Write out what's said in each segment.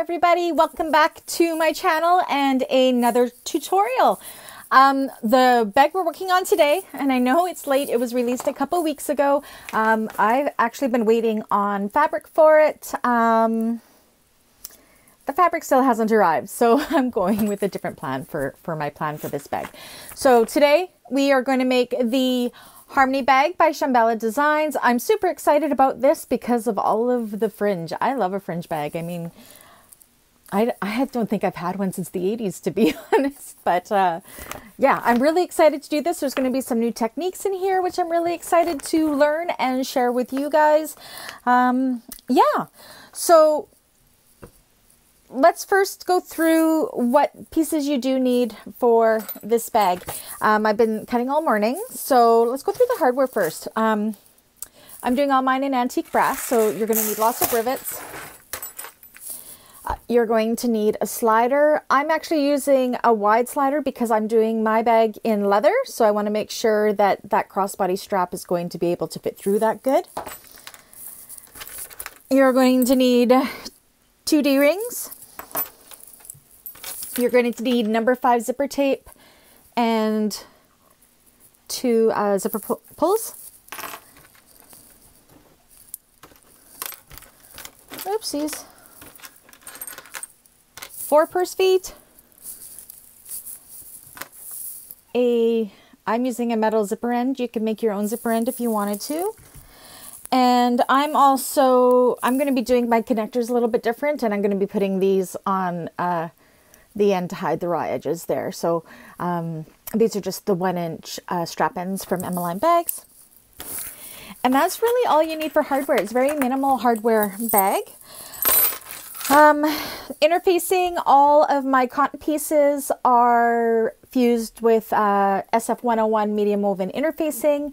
everybody, welcome back to my channel and another tutorial. Um, the bag we're working on today, and I know it's late, it was released a couple weeks ago. Um, I've actually been waiting on fabric for it. Um, the fabric still hasn't arrived, so I'm going with a different plan for, for my plan for this bag. So today we are going to make the Harmony bag by Shamballa Designs. I'm super excited about this because of all of the fringe. I love a fringe bag. I mean, I, I don't think I've had one since the 80s, to be honest. But uh, yeah, I'm really excited to do this. There's going to be some new techniques in here, which I'm really excited to learn and share with you guys. Um, yeah, so let's first go through what pieces you do need for this bag. Um, I've been cutting all morning, so let's go through the hardware first. Um, I'm doing all mine in antique brass, so you're going to need lots of rivets. You're going to need a slider. I'm actually using a wide slider because I'm doing my bag in leather, so I want to make sure that that crossbody strap is going to be able to fit through that good. You're going to need two D-rings you're going to need number five zipper tape and two uh, zipper pulls. Oopsies. Four purse feet. A, I'm using a metal zipper end. You can make your own zipper end if you wanted to. And I'm also, I'm going to be doing my connectors a little bit different and I'm going to be putting these on uh, the end to hide the raw edges there. So um, these are just the one inch uh, strap ends from Emmaline bags. And that's really all you need for hardware. It's very minimal hardware bag. Um, interfacing, all of my cotton pieces are fused with uh, SF101 medium woven interfacing.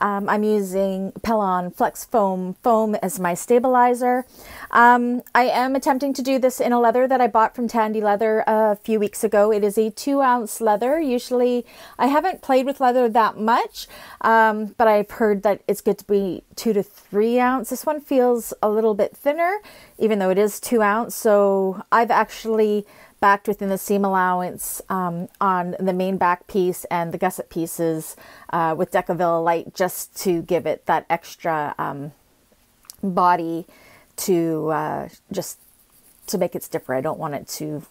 Um, I'm using Pellon Flex Foam foam as my stabilizer. Um, I am attempting to do this in a leather that I bought from Tandy Leather a few weeks ago. It is a two ounce leather. Usually I haven't played with leather that much, um, but I've heard that it's good to be two to three ounce. This one feels a little bit thinner, even though it is two ounce. So I've actually backed within the seam allowance um, on the main back piece and the gusset pieces uh, with light, just to give it that extra um, body to uh, just to make it stiffer. I don't want it to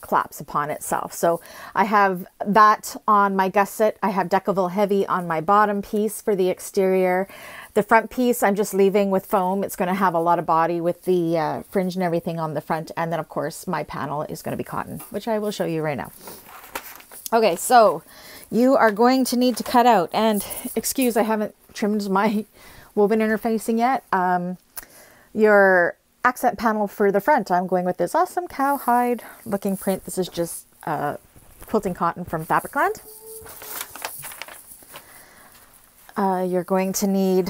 collapse upon itself. So I have that on my gusset. I have Decovil Heavy on my bottom piece for the exterior. The front piece I'm just leaving with foam. It's going to have a lot of body with the uh, fringe and everything on the front. And then of course my panel is going to be cotton, which I will show you right now. Okay, so you are going to need to cut out and excuse I haven't trimmed my woven interfacing yet. Um, your accent panel for the front, I'm going with this awesome cowhide looking print. This is just uh, quilting cotton from Fabricland. Uh, you're going to need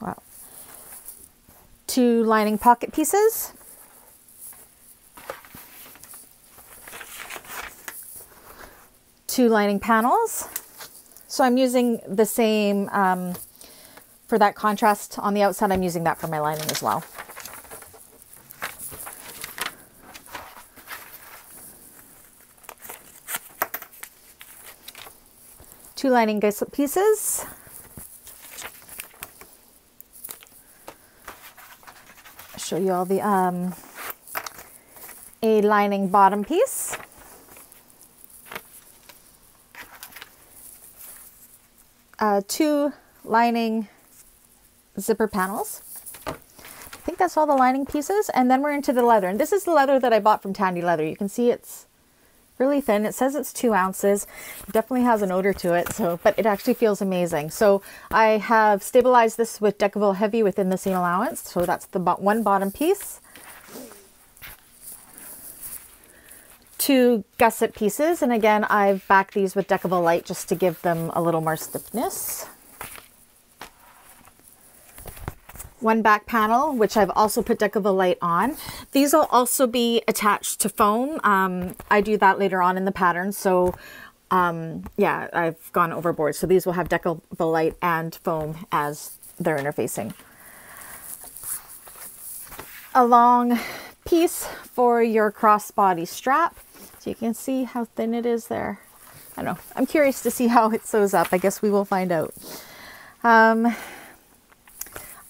well, two lining pocket pieces. Two lining panels. So I'm using the same, um, for that contrast on the outside, I'm using that for my lining as well. Two lining pieces. Show you all the um, a lining bottom piece. Uh, two lining zipper panels. I think that's all the lining pieces. And then we're into the leather. And this is the leather that I bought from Tandy Leather. You can see it's really thin. It says it's two ounces. It definitely has an odor to it, so but it actually feels amazing. So I have stabilized this with Decovil Heavy within the seam allowance. So that's the one bottom piece. Two gusset pieces, and again, I've backed these with Decovil Light just to give them a little more stiffness. One back panel, which I've also put Decovil Light on. These will also be attached to foam. Um, I do that later on in the pattern. So um, yeah, I've gone overboard. So these will have Decovil Light and foam as they're interfacing. A long piece for your crossbody strap. So you can see how thin it is there. I don't know. I'm curious to see how it sews up. I guess we will find out. Um,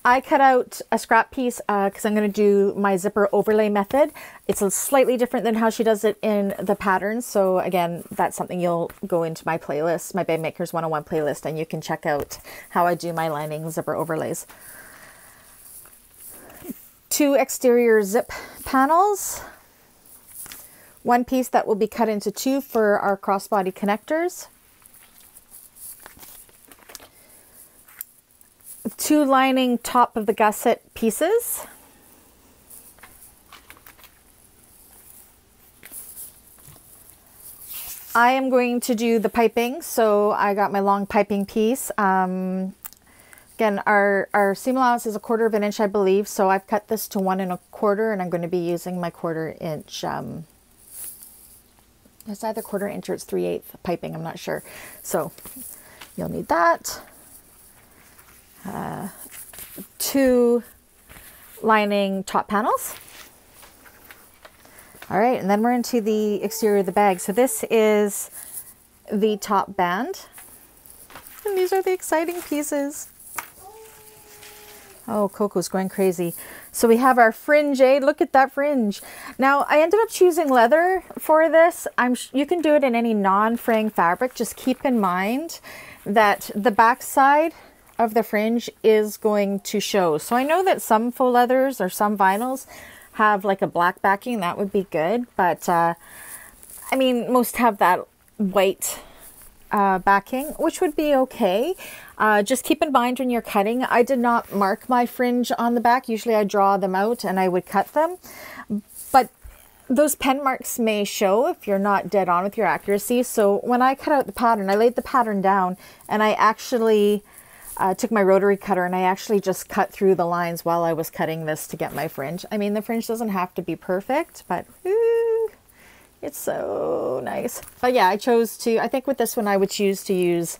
I cut out a scrap piece because uh, I'm going to do my zipper overlay method. It's a slightly different than how she does it in the pattern. So again, that's something you'll go into my playlist, my Bag Makers 101 playlist, and you can check out how I do my lining zipper overlays. Two exterior zip panels. One piece that will be cut into two for our crossbody connectors. Two lining top of the gusset pieces. I am going to do the piping, so I got my long piping piece. Um, again, our, our seam allowance is a quarter of an inch, I believe, so I've cut this to one and a quarter, and I'm going to be using my quarter inch, um, it's either quarter inch or it's 3 8 piping, I'm not sure. So you'll need that two lining top panels. All right, and then we're into the exterior of the bag. So this is the top band. And these are the exciting pieces. Oh, Coco's going crazy. So we have our fringe aid. Look at that fringe. Now, I ended up choosing leather for this. I'm You can do it in any non-fraying fabric. Just keep in mind that the back side of the fringe is going to show. So I know that some faux leathers or some vinyls have like a black backing. That would be good. But uh, I mean, most have that white uh, backing, which would be okay. Uh, just keep in mind when you're cutting, I did not mark my fringe on the back. Usually I draw them out and I would cut them. But those pen marks may show if you're not dead on with your accuracy. So when I cut out the pattern, I laid the pattern down and I actually uh, took my rotary cutter and I actually just cut through the lines while I was cutting this to get my fringe. I mean, the fringe doesn't have to be perfect, but ooh, it's so nice. But yeah, I chose to, I think with this one, I would choose to use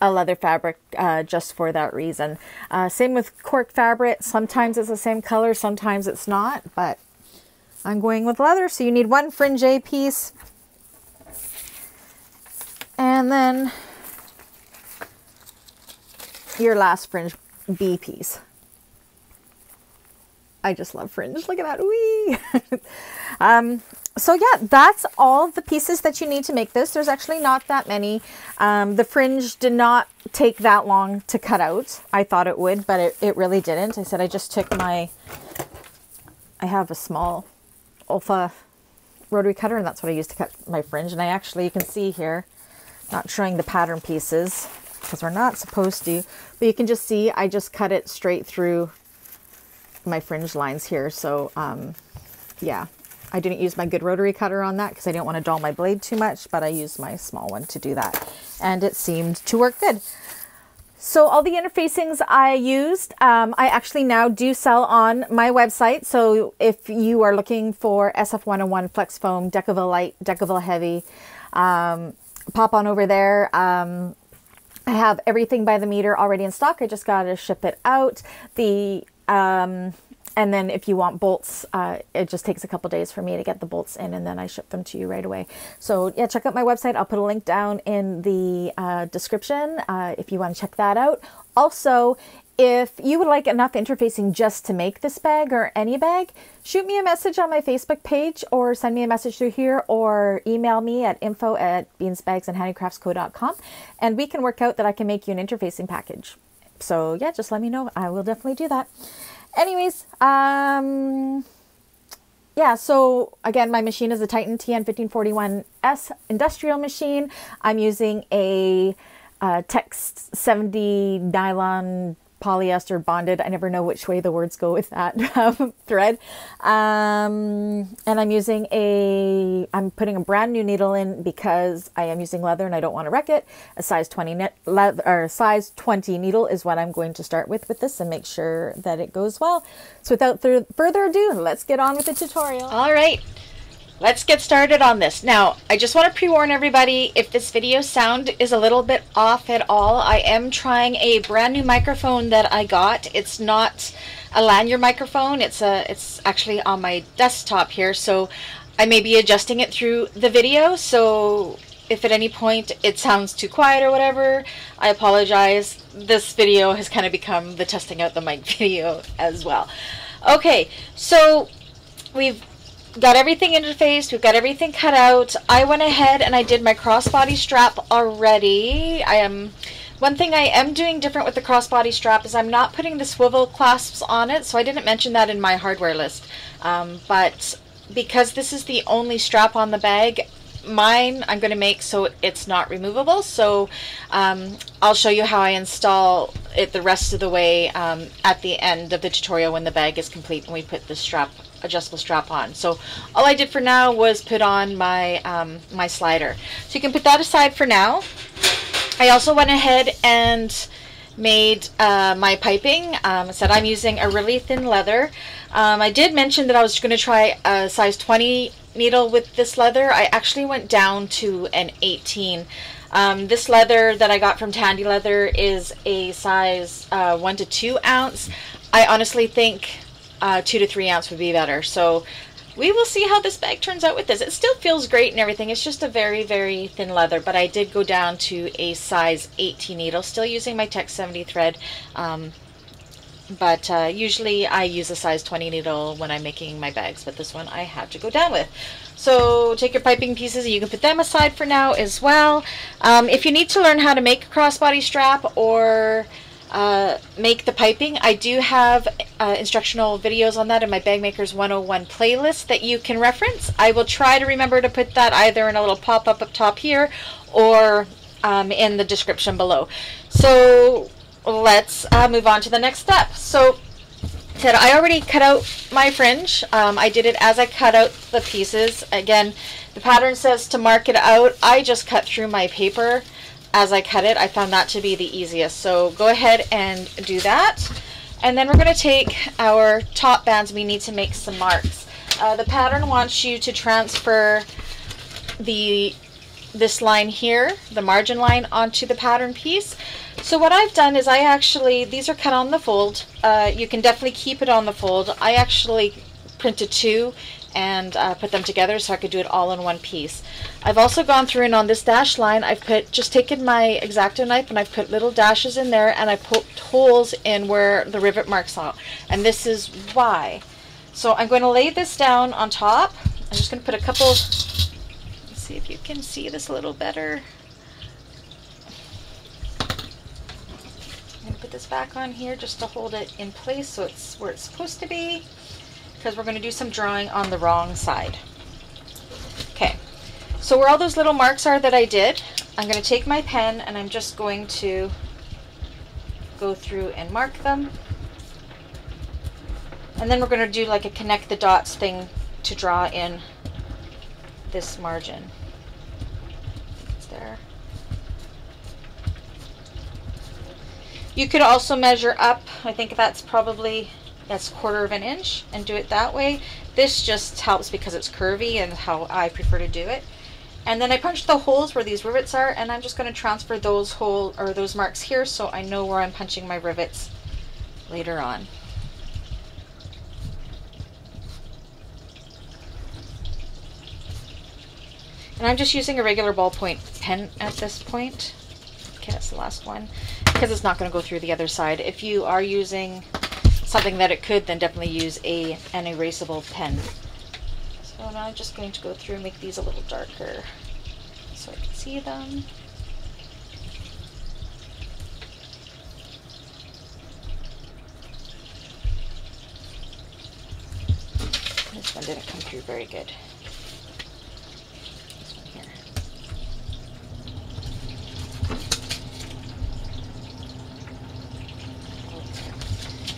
a leather fabric uh, just for that reason. Uh, same with cork fabric. Sometimes it's the same color, sometimes it's not, but I'm going with leather. So you need one fringe A piece. And then your last fringe B piece. I just love fringe. Look at that. Wee. um, so yeah, that's all the pieces that you need to make this. There's actually not that many. Um, the fringe did not take that long to cut out. I thought it would, but it, it really didn't. I said I just took my, I have a small Olfa rotary cutter and that's what I used to cut my fringe. And I actually, you can see here, not showing the pattern pieces, because we're not supposed to. But you can just see I just cut it straight through my fringe lines here. So um, yeah, I didn't use my good rotary cutter on that because I didn't want to dull my blade too much, but I used my small one to do that. And it seemed to work good. So all the interfacings I used, um, I actually now do sell on my website. So if you are looking for SF101 Flex Foam, Decovil Light, Decovil Heavy, um, pop on over there. Um, I have everything by the meter already in stock. I just got to ship it out. The um, and then if you want bolts, uh, it just takes a couple days for me to get the bolts in and then I ship them to you right away. So yeah, check out my website. I'll put a link down in the uh, description uh, if you want to check that out. Also, if you would like enough interfacing just to make this bag or any bag, shoot me a message on my Facebook page or send me a message through here or email me at info at beansbagsandhandicraftsco.com and we can work out that I can make you an interfacing package. So yeah, just let me know. I will definitely do that. Anyways, um, yeah, so again, my machine is a Titan TN1541S industrial machine. I'm using a uh, Tex 70 nylon polyester bonded. I never know which way the words go with that um, thread. Um, and I'm using a, I'm putting a brand new needle in because I am using leather and I don't want to wreck it. A size 20 net leather, or size 20 needle is what I'm going to start with with this and make sure that it goes well. So without further ado, let's get on with the tutorial. All right let's get started on this. Now, I just want to pre-warn everybody, if this video sound is a little bit off at all, I am trying a brand new microphone that I got. It's not a lanyard microphone. It's a it's actually on my desktop here, so I may be adjusting it through the video. So if at any point it sounds too quiet or whatever, I apologize. This video has kind of become the testing out the mic video as well. Okay, so we've got everything interfaced, we've got everything cut out. I went ahead and I did my crossbody strap already. I am one thing I am doing different with the crossbody strap is I'm not putting the swivel clasps on it, so I didn't mention that in my hardware list. Um, but because this is the only strap on the bag, mine I'm going to make so it's not removable. So um, I'll show you how I install it the rest of the way um, at the end of the tutorial when the bag is complete and we put the strap adjustable strap on. So all I did for now was put on my um, my slider. So you can put that aside for now. I also went ahead and made uh, my piping. Um, said I'm using a really thin leather. Um, I did mention that I was going to try a size 20 needle with this leather. I actually went down to an 18. Um, this leather that I got from Tandy Leather is a size uh, 1 to 2 ounce. I honestly think uh, 2 to 3 ounce would be better. So we will see how this bag turns out with this. It still feels great and everything. It's just a very, very thin leather, but I did go down to a size 18 needle, still using my Tex 70 thread. Um, but uh, usually I use a size 20 needle when I'm making my bags, but this one I had to go down with. So take your piping pieces, you can put them aside for now as well. Um, if you need to learn how to make a crossbody strap or uh, make the piping. I do have uh, instructional videos on that in my Bag Makers 101 playlist that you can reference. I will try to remember to put that either in a little pop-up up top here or um, in the description below. So let's uh, move on to the next step. So said I already cut out my fringe. Um, I did it as I cut out the pieces. Again, the pattern says to mark it out. I just cut through my paper as I cut it. I found that to be the easiest. So go ahead and do that. And then we're going to take our top bands. We need to make some marks. Uh, the pattern wants you to transfer the this line here, the margin line, onto the pattern piece. So what I've done is I actually, these are cut on the fold. Uh, you can definitely keep it on the fold. I actually printed two and uh, put them together so I could do it all in one piece. I've also gone through and on this dash line I've put just taken my X-Acto knife and I've put little dashes in there and I put holes in where the rivet marks are and this is why. So I'm going to lay this down on top. I'm just going to put a couple, let's see if you can see this a little better. I'm going to put this back on here just to hold it in place so it's where it's supposed to be because we're going to do some drawing on the wrong side. Okay, so where all those little marks are that I did, I'm going to take my pen and I'm just going to go through and mark them. And then we're going to do like a connect the dots thing to draw in this margin. It's there. You could also measure up. I think that's probably that's quarter of an inch and do it that way. This just helps because it's curvy and how I prefer to do it. And then I punched the holes where these rivets are and I'm just going to transfer those hole or those marks here so I know where I'm punching my rivets later on. And I'm just using a regular ballpoint pen at this point. Okay, that's the last one. Because it's not going to go through the other side. If you are using something that it could, then definitely use a an erasable pen. So now I'm just going to go through and make these a little darker so I can see them. This one didn't come through very good.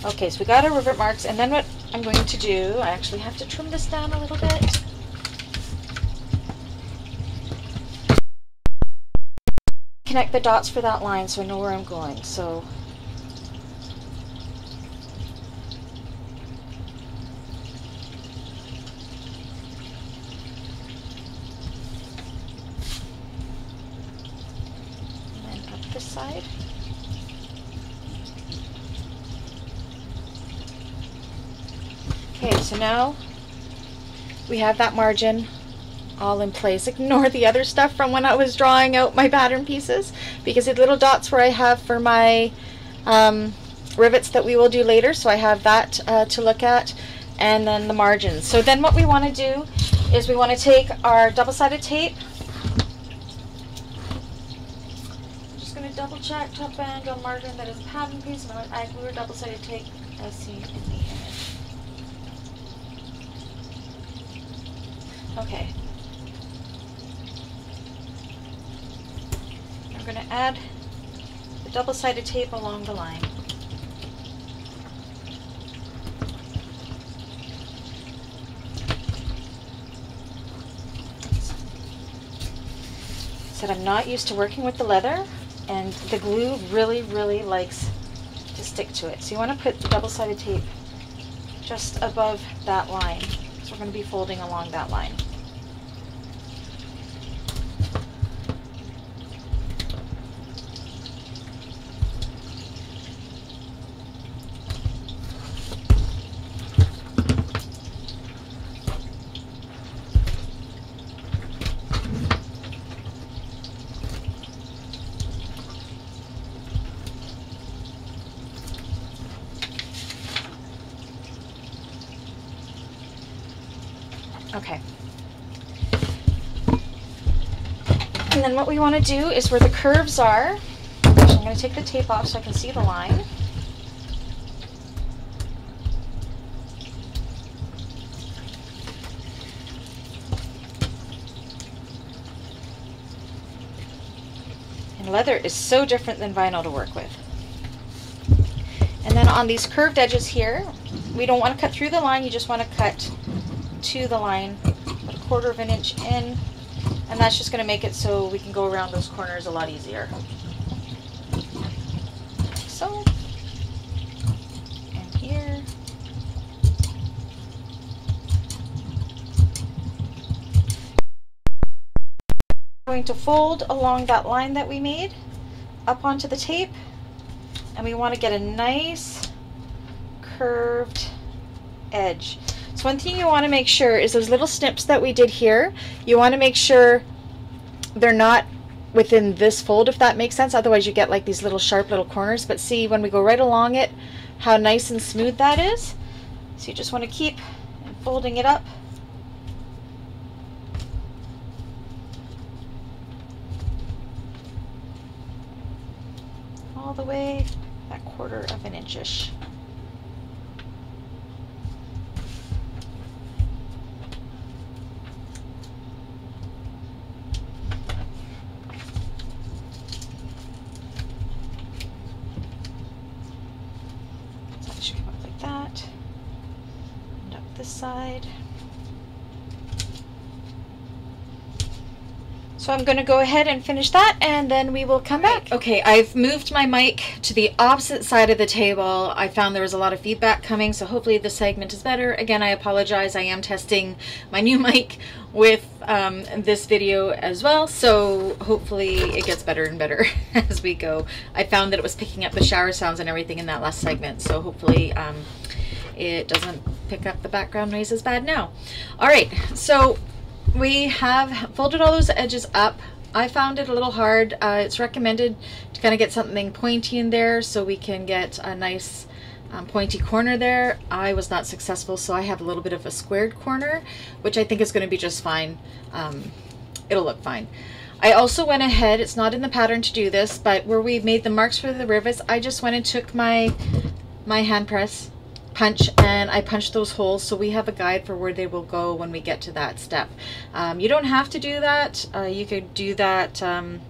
Okay, so we got our rivet marks, and then what I'm going to do, I actually have to trim this down a little bit. Connect the dots for that line so I know where I'm going. So and then up this side. Okay, so now we have that margin all in place. Ignore the other stuff from when I was drawing out my pattern pieces because the little dots where I have for my um, rivets that we will do later. So I have that uh, to look at and then the margins. So then what we want to do is we want to take our double-sided tape. I'm just going to double check top band on margin that is a pattern piece to add glue double-sided tape as seen in the image. Okay. I'm going to add the double-sided tape along the line. Said I'm not used to working with the leather and the glue really, really likes to stick to it. So you want to put the double-sided tape just above that line. So we're going to be folding along that line. Okay. And then what we want to do is where the curves are, I'm going to take the tape off so I can see the line. And leather is so different than vinyl to work with. And then on these curved edges here, we don't want to cut through the line, you just want to cut to the line, a quarter of an inch in, and that's just going to make it so we can go around those corners a lot easier. Like so, and here. going to fold along that line that we made up onto the tape and we want to get a nice curved edge. So one thing you want to make sure is those little snips that we did here, you want to make sure they're not within this fold, if that makes sense. Otherwise you get like these little sharp little corners. But see, when we go right along it, how nice and smooth that is. So you just want to keep folding it up. All the way that quarter of an inchish. this side. I'm going to go ahead and finish that and then we will come back. Okay, I've moved my mic to the opposite side of the table. I found there was a lot of feedback coming, so hopefully the segment is better. Again, I apologize. I am testing my new mic with um, this video as well, so hopefully it gets better and better as we go. I found that it was picking up the shower sounds and everything in that last segment, so hopefully um, it doesn't pick up the background noise as bad now. All right, so we have folded all those edges up. I found it a little hard. Uh, it's recommended to kind of get something pointy in there so we can get a nice um, pointy corner there. I was not successful, so I have a little bit of a squared corner, which I think is going to be just fine. Um, it'll look fine. I also went ahead, it's not in the pattern to do this, but where we made the marks for the rivets, I just went and took my my hand press punch and I punch those holes so we have a guide for where they will go when we get to that step. Um, you don't have to do that. Uh, you could do that um,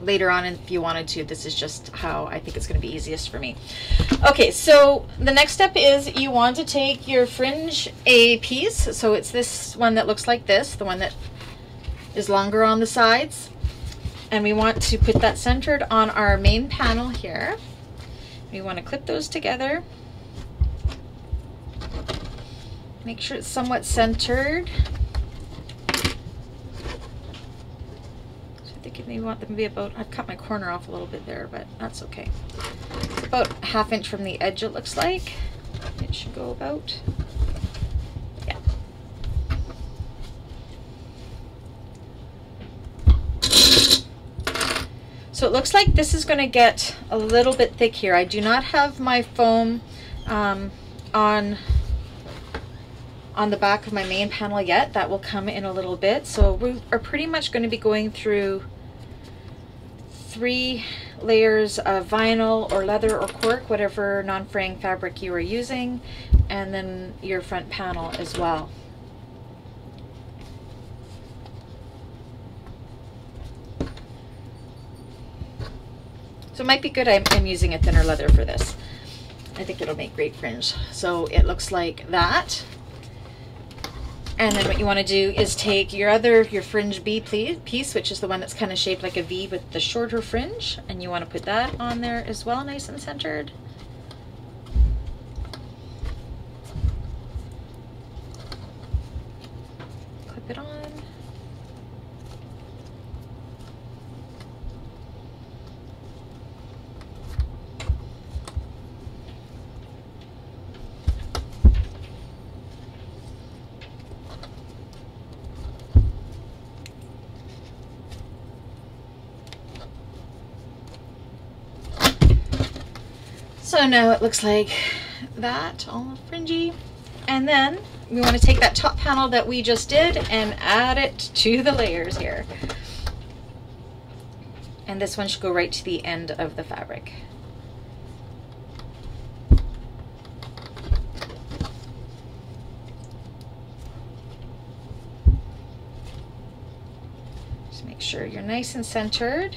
later on if you wanted to. This is just how I think it's going to be easiest for me. Okay, so the next step is you want to take your fringe A piece. So it's this one that looks like this, the one that is longer on the sides. And we want to put that centered on our main panel here. We want to clip those together. Make sure it's somewhat centered. So I think may want them to be about, I've cut my corner off a little bit there, but that's okay. It's about half inch from the edge it looks like. It should go about. So it looks like this is going to get a little bit thick here. I do not have my foam um, on on the back of my main panel yet. That will come in a little bit. So we are pretty much going to be going through three layers of vinyl or leather or cork, whatever non-fraying fabric you are using, and then your front panel as well. So it might be good I'm, I'm using a thinner leather for this. I think it'll make great fringe. So it looks like that. And then what you want to do is take your other, your fringe B piece, which is the one that's kind of shaped like a V with the shorter fringe. And you want to put that on there as well, nice and centered. Clip it on. So now it looks like that, all fringy. And then we want to take that top panel that we just did and add it to the layers here. And this one should go right to the end of the fabric. Just make sure you're nice and centered.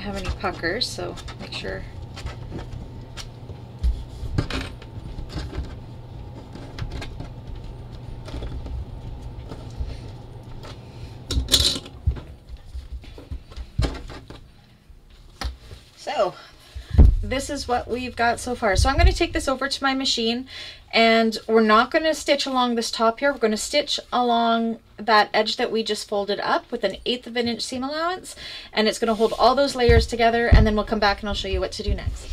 Have any puckers, so make sure So this is what we've got so far. So I'm going to take this over to my machine and we're not going to stitch along this top here. We're going to stitch along that edge that we just folded up with an eighth of an inch seam allowance and it's going to hold all those layers together and then we'll come back and I'll show you what to do next.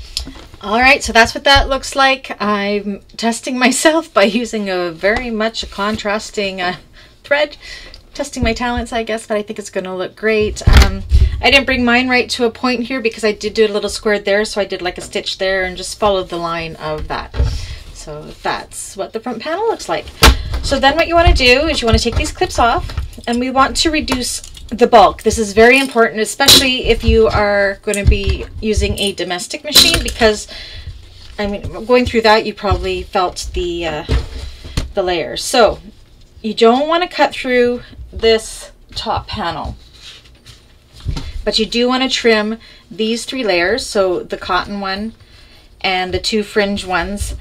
All right, so that's what that looks like. I'm testing myself by using a very much contrasting uh, thread, testing my talents, I guess, but I think it's going to look great. Um, I didn't bring mine right to a point here because I did do a little squared there, so I did like a stitch there and just followed the line of that. So that's what the front panel looks like. So then what you want to do is you want to take these clips off and we want to reduce the bulk. This is very important, especially if you are going to be using a domestic machine because, I mean, going through that, you probably felt the, uh, the layers. So you don't want to cut through this top panel, but you do want to trim these three layers. So the cotton one and the two fringe ones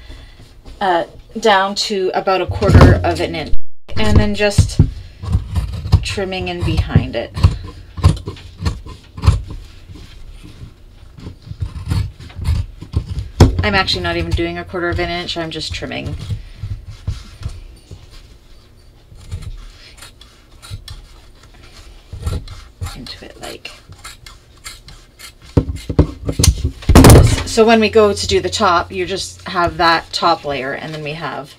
uh, down to about a quarter of an inch and then just trimming in behind it. I'm actually not even doing a quarter of an inch, I'm just trimming. into it like So when we go to do the top, you just have that top layer and then we have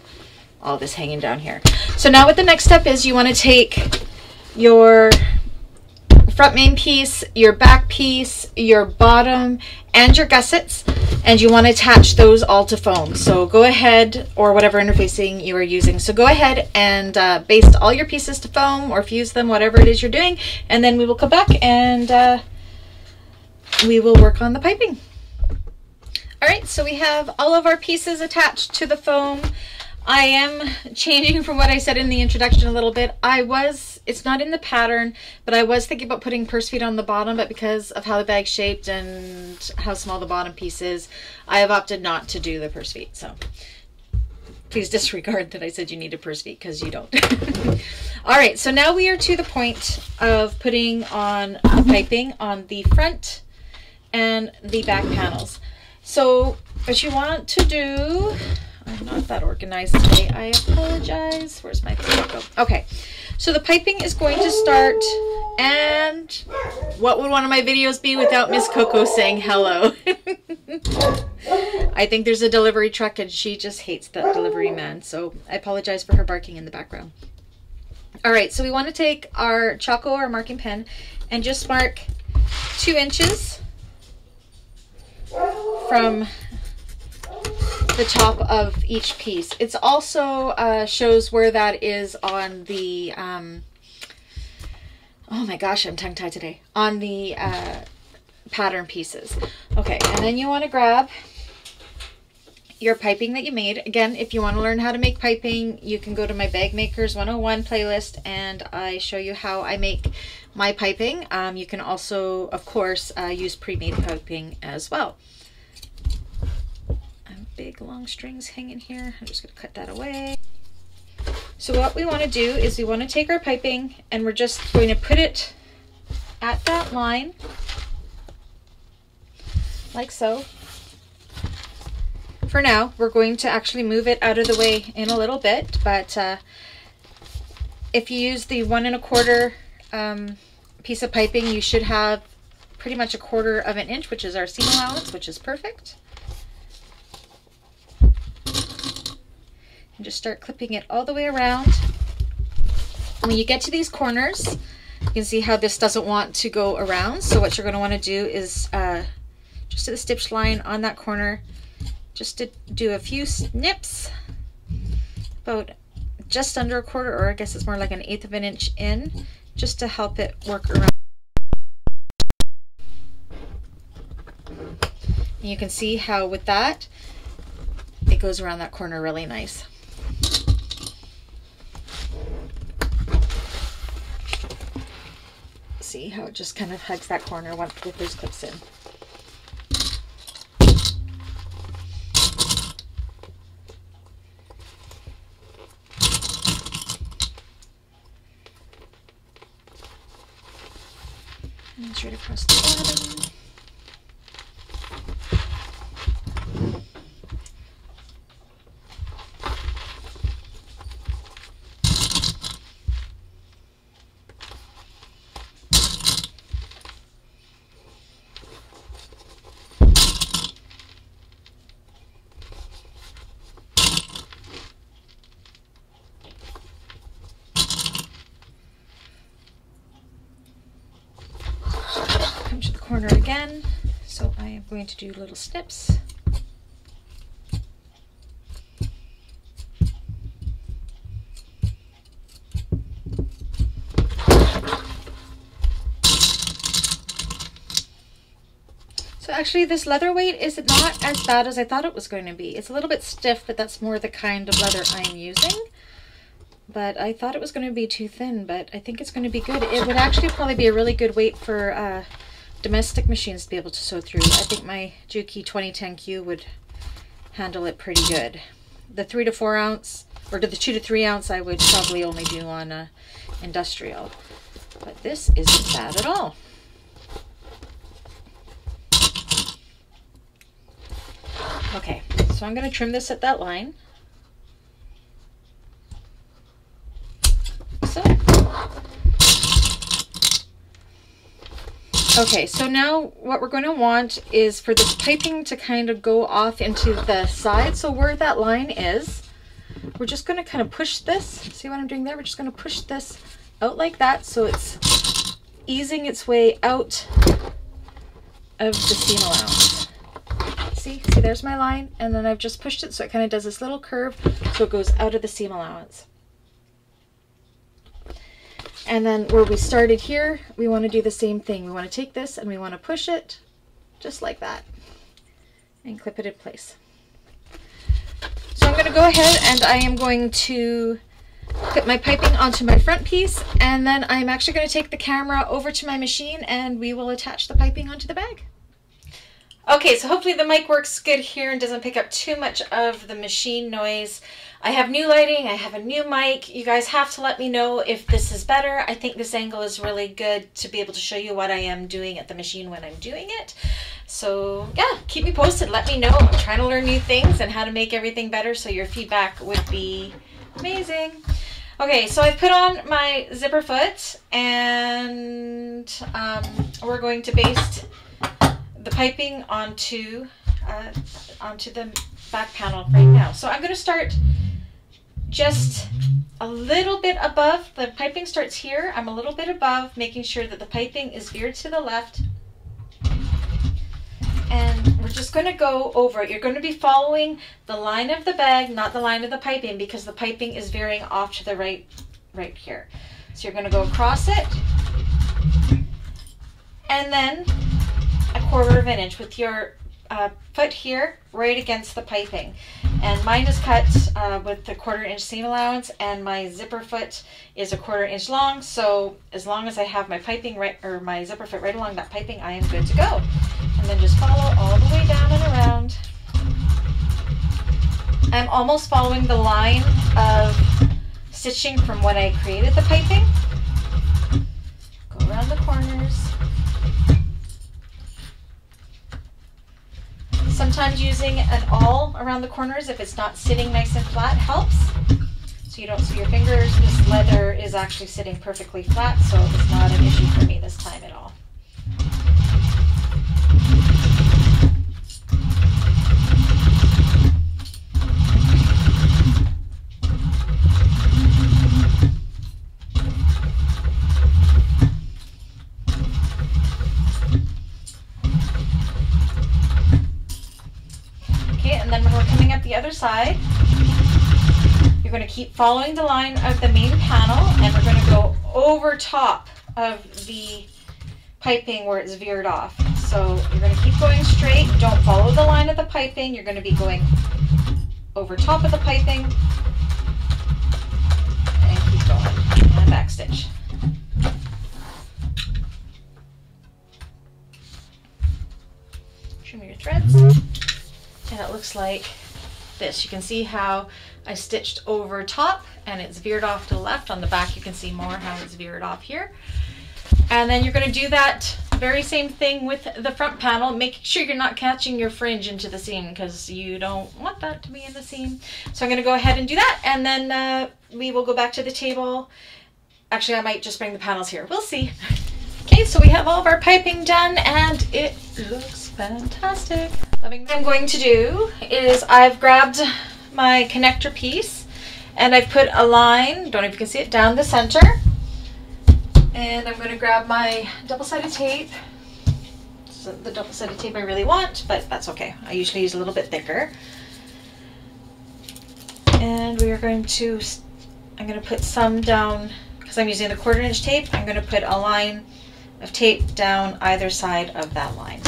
all this hanging down here. So now what the next step is you want to take your front main piece, your back piece, your bottom, and your gussets, and you want to attach those all to foam. So go ahead, or whatever interfacing you are using. So go ahead and uh, baste all your pieces to foam or fuse them, whatever it is you're doing, and then we will come back and uh, we will work on the piping. All right, so we have all of our pieces attached to the foam. I am changing from what I said in the introduction a little bit. I was, it's not in the pattern, but I was thinking about putting purse feet on the bottom, but because of how the bag's shaped and how small the bottom piece is, I have opted not to do the purse feet. So please disregard that I said you need a purse feet because you don't. All right, so now we are to the point of putting on the piping on the front and the back panels. So what you want to do, I'm not that organized today. I apologize. Where's my go? Okay. So the piping is going to start and what would one of my videos be without Miss Coco saying hello? I think there's a delivery truck and she just hates that delivery man. So I apologize for her barking in the background. All right, so we want to take our Chalko, our marking pen, and just mark two inches from the top of each piece. It's also uh, shows where that is on the, um, oh my gosh, I'm tongue tied today, on the uh, pattern pieces. Okay, and then you want to grab your piping that you made. Again, if you want to learn how to make piping, you can go to my Bag Makers 101 playlist and I show you how I make my piping. Um, you can also, of course, uh, use pre-made piping as well. Big long strings hanging here. I'm just to cut that away. So what we want to do is we want to take our piping and we're just going to put it at that line like so for now. We're going to actually move it out of the way in a little bit, but uh, if you use the one and a quarter um, piece of piping, you should have pretty much a quarter of an inch, which is our seam allowance, which is perfect. Just start clipping it all the way around. When you get to these corners, you can see how this doesn't want to go around. So what you're going to want to do is uh, just the stitch line on that corner, just to do a few snips about just under a quarter or I guess it's more like an eighth of an inch in just to help it work around. And you can see how with that it goes around that corner really nice. See how it just kind of hugs that corner once with those clips in. And straight across the bottom. Corner again. So I am going to do little snips. So actually this leather weight is not as bad as I thought it was going to be. It's a little bit stiff, but that's more the kind of leather I'm using. But I thought it was going to be too thin, but I think it's going to be good. It would actually probably be a really good weight for uh, domestic machines to be able to sew through. I think my Juki 2010Q would handle it pretty good. The 3 to 4 ounce, or the 2 to 3 ounce, I would probably only do on a industrial. But this isn't bad at all. Okay, so I'm going to trim this at that line. So, Okay, so now what we're going to want is for this piping to kind of go off into the side. So where that line is, we're just going to kind of push this. See what I'm doing there? We're just going to push this out like that so it's easing its way out of the seam allowance. See, see there's my line and then I've just pushed it so it kind of does this little curve so it goes out of the seam allowance. And then where we started here, we want to do the same thing. We want to take this and we want to push it just like that and clip it in place. So I'm going to go ahead and I am going to put my piping onto my front piece and then I'm actually going to take the camera over to my machine and we will attach the piping onto the bag. Okay, so hopefully the mic works good here and doesn't pick up too much of the machine noise. I have new lighting, I have a new mic. You guys have to let me know if this is better. I think this angle is really good to be able to show you what I am doing at the machine when I'm doing it. So yeah, keep me posted. Let me know. I'm trying to learn new things and how to make everything better, so your feedback would be amazing. Okay, so I've put on my zipper foot and um, we're going to baste the piping onto uh, onto the back panel right now. So I'm going to start just a little bit above. The piping starts here. I'm a little bit above, making sure that the piping is veered to the left. And we're just going to go over it. You're going to be following the line of the bag, not the line of the piping, because the piping is veering off to the right, right here. So you're going to go across it. And then a quarter of an inch with your uh, foot here right against the piping. And mine is cut uh, with the quarter inch seam allowance and my zipper foot is a quarter inch long. So as long as I have my piping right or my zipper foot right along that piping, I am good to go. And then just follow all the way down and around. I'm almost following the line of stitching from when I created the piping. Go around the corners. Sometimes using an awl around the corners if it's not sitting nice and flat helps. So you don't see your fingers. This leather is actually sitting perfectly flat, so it's not an issue for me this time at all. The other side. You're going to keep following the line of the main panel and we're going to go over top of the piping where it's veered off. So you're going to keep going straight. Don't follow the line of the piping. You're going to be going over top of the piping and keep going and back stitch. Me your threads. And it looks like this. You can see how I stitched over top and it's veered off to the left. On the back you can see more how it's veered off here. And then you're going to do that very same thing with the front panel. Make sure you're not catching your fringe into the seam because you don't want that to be in the seam. So I'm going to go ahead and do that and then uh, we will go back to the table. Actually, I might just bring the panels here. We'll see. Okay, so we have all of our piping done and it looks fantastic. What I'm going to do is I've grabbed my connector piece and I've put a line, don't know if you can see it, down the center. And I'm going to grab my double-sided tape. The double-sided tape I really want, but that's okay. I usually use a little bit thicker. And we are going to, I'm going to put some down, because I'm using the quarter inch tape, I'm going to put a line of tape down either side of that line.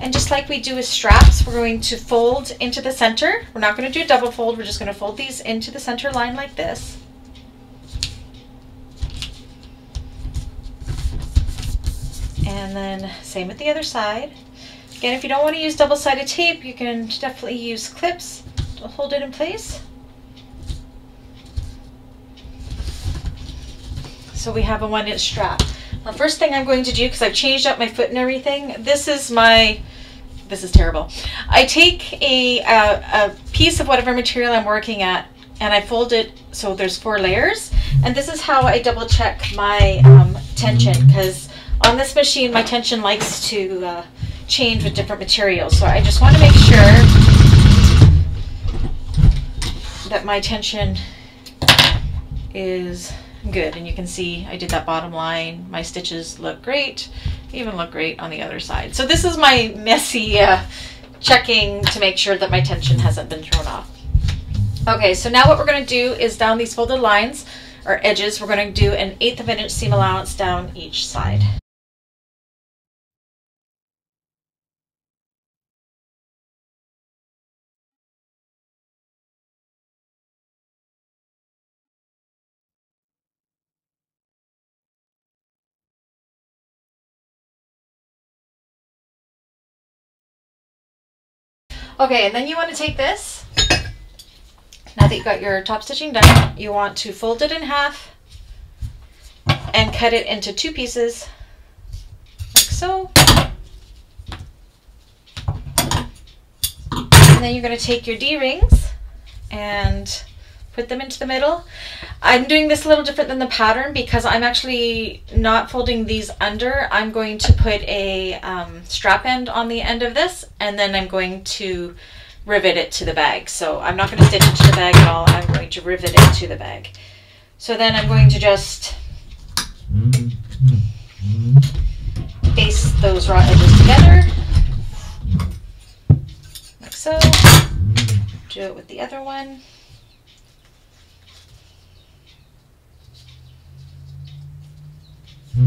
And just like we do with straps, we're going to fold into the center. We're not going to do a double fold. We're just going to fold these into the center line like this. And then same with the other side. Again, if you don't want to use double-sided tape, you can definitely use clips to hold it in place. So we have a one inch strap. First thing I'm going to do, because I've changed up my foot and everything, this is my, this is terrible. I take a, a, a piece of whatever material I'm working at and I fold it so there's four layers. And this is how I double check my um, tension because on this machine my tension likes to uh, change with different materials. So I just want to make sure that my tension is good. And you can see I did that bottom line. My stitches look great, even look great on the other side. So this is my messy uh, checking to make sure that my tension hasn't been thrown off. Okay, so now what we're going to do is down these folded lines or edges, we're going to do an eighth of an inch seam allowance down each side. Okay, and then you want to take this, now that you've got your top stitching done, you want to fold it in half and cut it into two pieces, like so. And then you're going to take your D-rings and put them into the middle. I'm doing this a little different than the pattern because I'm actually not folding these under. I'm going to put a um, strap end on the end of this and then I'm going to rivet it to the bag. So I'm not going to stitch it to the bag at all. I'm going to rivet it to the bag. So then I'm going to just baste those raw edges together like so. Do it with the other one. And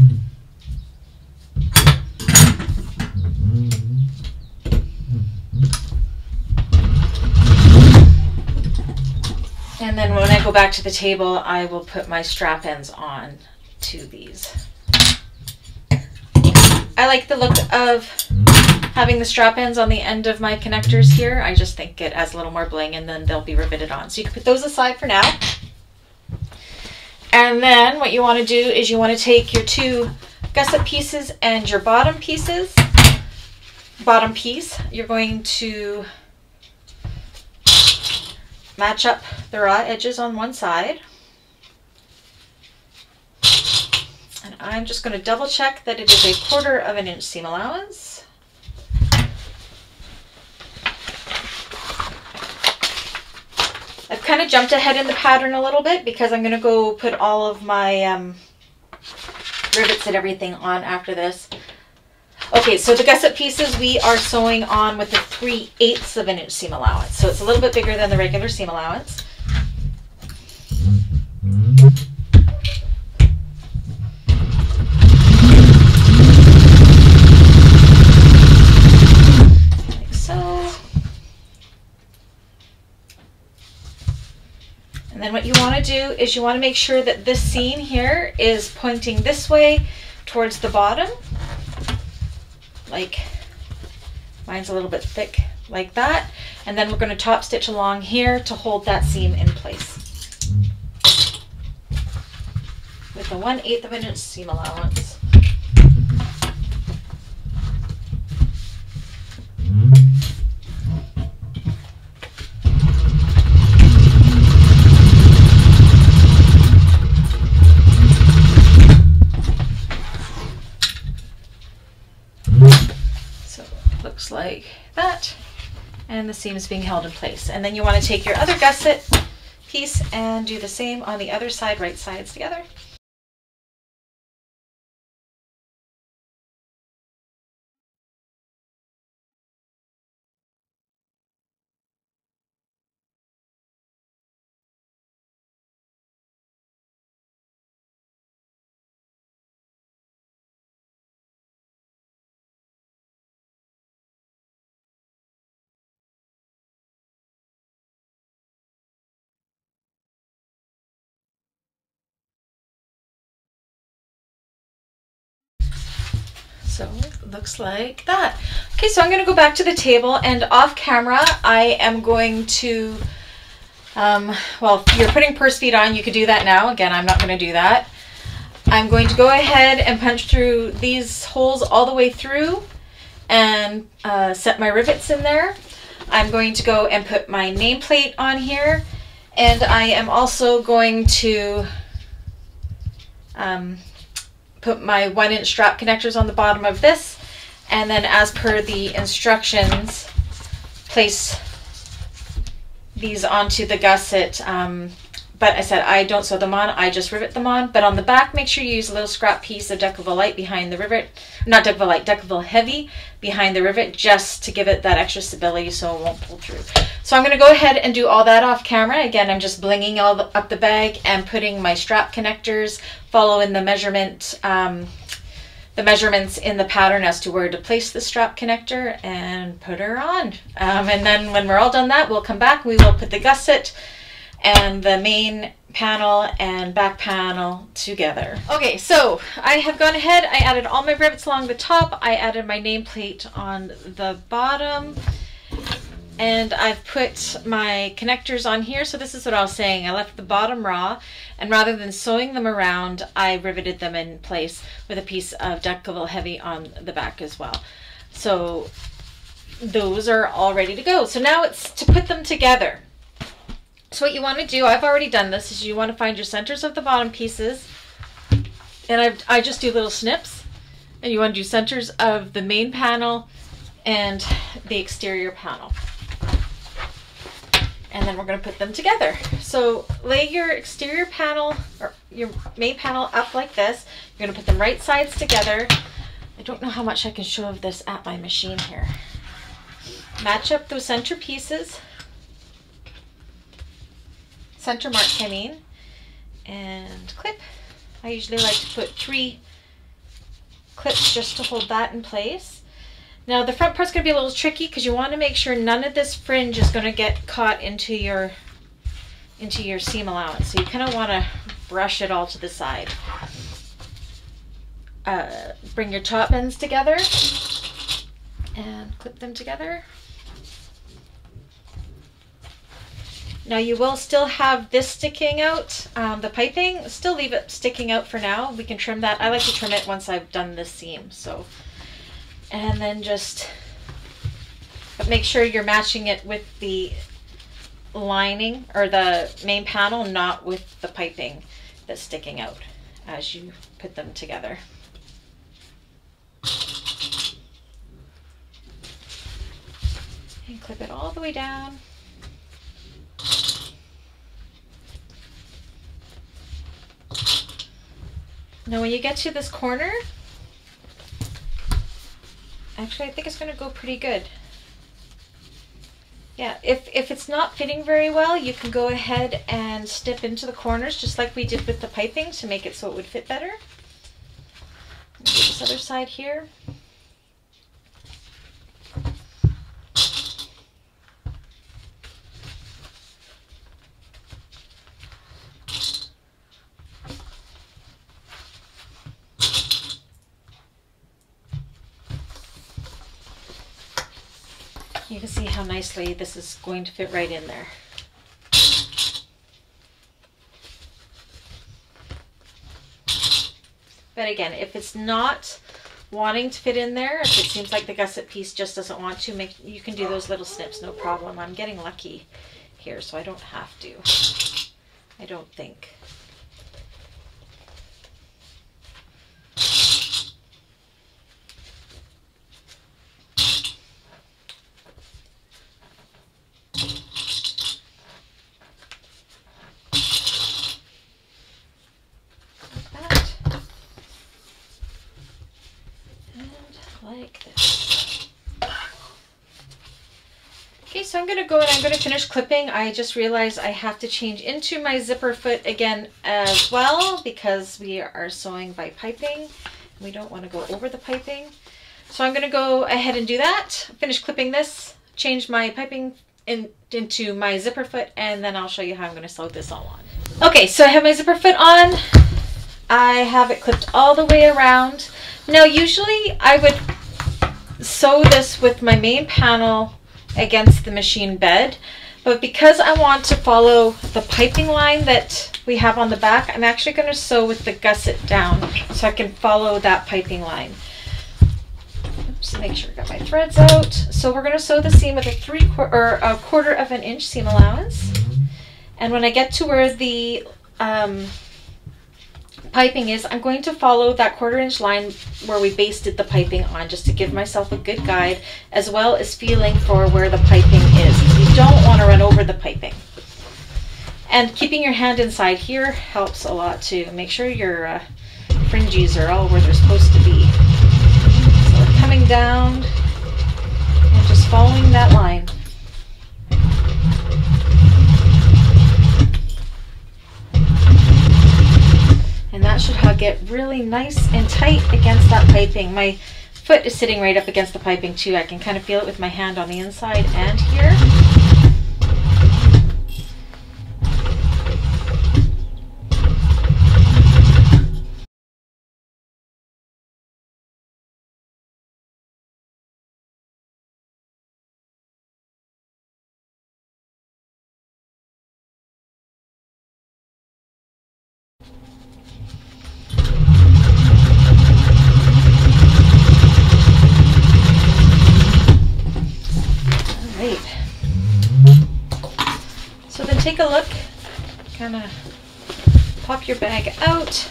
then when I go back to the table, I will put my strap ends on to these. I like the look of having the strap ends on the end of my connectors here. I just think it adds a little more bling and then they'll be riveted on. So you can put those aside for now. And then what you want to do is you want to take your two gusset pieces and your bottom pieces, bottom piece, you're going to match up the raw edges on one side. And I'm just going to double check that it is a quarter of an inch seam allowance. I've kind of jumped ahead in the pattern a little bit because I'm going to go put all of my um, rivets and everything on after this. Okay, so the gusset pieces we are sewing on with the 3 eighths of an inch seam allowance. So it's a little bit bigger than the regular seam allowance. And then what you want to do is you want to make sure that this seam here is pointing this way towards the bottom. Like mine's a little bit thick like that. And then we're going to top stitch along here to hold that seam in place. With the 1 8th of an inch seam allowance. So like that. And the seam is being held in place. And then you want to take your other gusset piece and do the same on the other side, right sides together. Looks like that. Okay, so I'm going to go back to the table and off camera, I am going to, um, well, you're putting purse feet on, you could do that now. Again, I'm not going to do that. I'm going to go ahead and punch through these holes all the way through and uh, set my rivets in there. I'm going to go and put my nameplate on here and I am also going to um, put my one inch strap connectors on the bottom of this and then as per the instructions place these onto the gusset um, but I said I don't sew them on I just rivet them on. But on the back make sure you use a little scrap piece of Decovil light behind the rivet not Decovil light Decovil heavy behind the rivet just to give it that extra stability so it won't pull through. So I'm going to go ahead and do all that off camera. Again I'm just blinging all the, up the bag and putting my strap connectors following the measurement um, the measurements in the pattern as to where to place the strap connector and put her on. Um, and then when we're all done that we'll come back. We will put the gusset and the main panel and back panel together. Okay, so I have gone ahead, I added all my rivets along the top, I added my nameplate on the bottom, and I've put my connectors on here. So this is what I was saying. I left the bottom raw, and rather than sewing them around, I riveted them in place with a piece of Decovil Heavy on the back as well. So those are all ready to go. So now it's to put them together. So what you want to do, I've already done this, is you want to find your centers of the bottom pieces. And I've, I just do little snips. And you want to do centers of the main panel and the exterior panel. And then we're going to put them together. So lay your exterior panel or your main panel up like this. You're going to put them right sides together. I don't know how much I can show of this at my machine here. Match up those center pieces center marks I mean, and clip. I usually like to put three clips just to hold that in place. Now the front part's going to be a little tricky because you want to make sure none of this fringe is going to get caught into your into your seam allowance. So you kind of want to brush it all to the side. Uh, bring your top ends together and clip them together. Now you will still have this sticking out, um, the piping, still leave it sticking out for now. We can trim that. I like to trim it once I've done this seam, so. And then just make sure you're matching it with the lining or the main panel, not with the piping that's sticking out as you put them together. And clip it all the way down. Now when you get to this corner, actually I think it's going to go pretty good. Yeah, if, if it's not fitting very well, you can go ahead and snip into the corners just like we did with the piping to make it so it would fit better. This other side here. You can see how nicely this is going to fit right in there. But again, if it's not wanting to fit in there, if it seems like the gusset piece just doesn't want to, make you can do those little snips, no problem. I'm getting lucky here, so I don't have to. I don't think. So I'm going to go and I'm going to finish clipping. I just realized I have to change into my zipper foot again as well because we are sewing by piping. We don't want to go over the piping. So I'm going to go ahead and do that, finish clipping this, change my piping in, into my zipper foot, and then I'll show you how I'm going to sew this all on. Okay, so I have my zipper foot on. I have it clipped all the way around. Now usually I would sew this with my main panel against the machine bed. But because I want to follow the piping line that we have on the back, I'm actually going to sew with the gusset down so I can follow that piping line. Oops, make sure I got my threads out. So we're going to sew the seam with a three quarter or a quarter of an inch seam allowance. And when I get to where the um, piping is, I'm going to follow that quarter inch line where we basted the piping on just to give myself a good guide as well as feeling for where the piping is. You don't want to run over the piping. And keeping your hand inside here helps a lot too. Make sure your uh, fringes are all where they're supposed to be. So we're coming down and just following that line. And that should hug it really nice and tight against that piping. My foot is sitting right up against the piping too. I can kind of feel it with my hand on the inside and here. Take a look, kind of pop your bag out,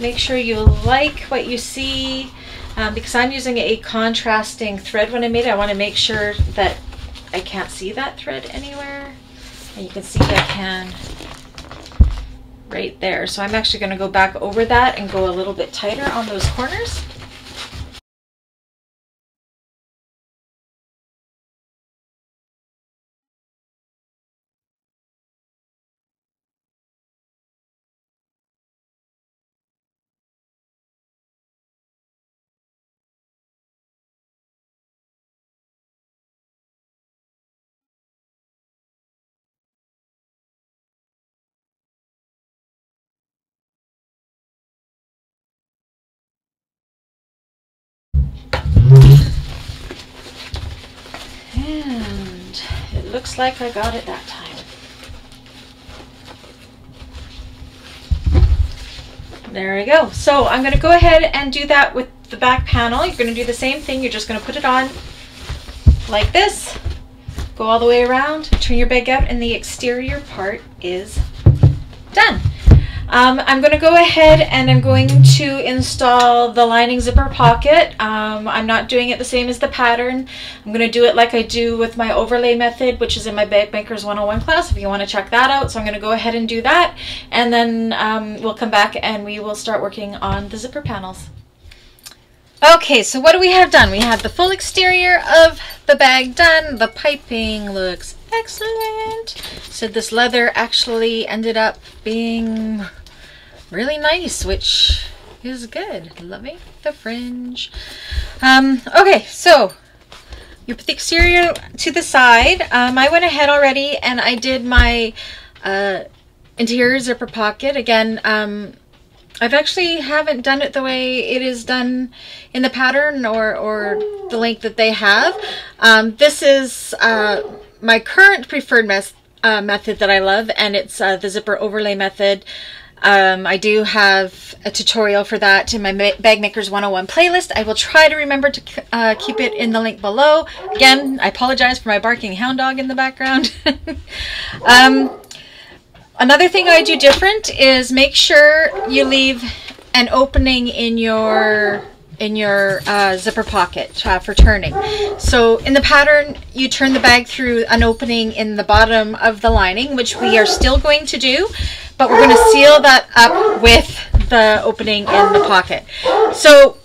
make sure you like what you see. Um, because I'm using a contrasting thread when I made it, I want to make sure that I can't see that thread anywhere. And you can see I can right there. So I'm actually going to go back over that and go a little bit tighter on those corners. Looks like I got it that time. There we go. So I'm going to go ahead and do that with the back panel. You're going to do the same thing. You're just going to put it on like this. Go all the way around, turn your bag out, and the exterior part is done. Um, I'm going to go ahead and I'm going to install the lining zipper pocket. Um, I'm not doing it the same as the pattern. I'm going to do it like I do with my overlay method, which is in my Bag Makers 101 class if you want to check that out. So I'm going to go ahead and do that. And then um, we'll come back and we will start working on the zipper panels. Okay, so what do we have done? We have the full exterior of the bag done. The piping looks excellent. So this leather actually ended up being really nice, which is good. Loving the fringe. Um, okay, so you put the exterior to the side. Um, I went ahead already and I did my uh, interior zipper pocket. Again, um, I've actually haven't done it the way it is done in the pattern or, or the length that they have. Um, this is uh, my current preferred uh, method that I love and it's uh, the zipper overlay method. Um, I do have a tutorial for that in my Bag Makers 101 playlist. I will try to remember to uh, keep it in the link below. Again, I apologize for my barking hound dog in the background. um, another thing I do different is make sure you leave an opening in your in your uh, zipper pocket uh, for turning. So in the pattern, you turn the bag through an opening in the bottom of the lining, which we are still going to do but we're going to seal that up with the opening in the pocket. So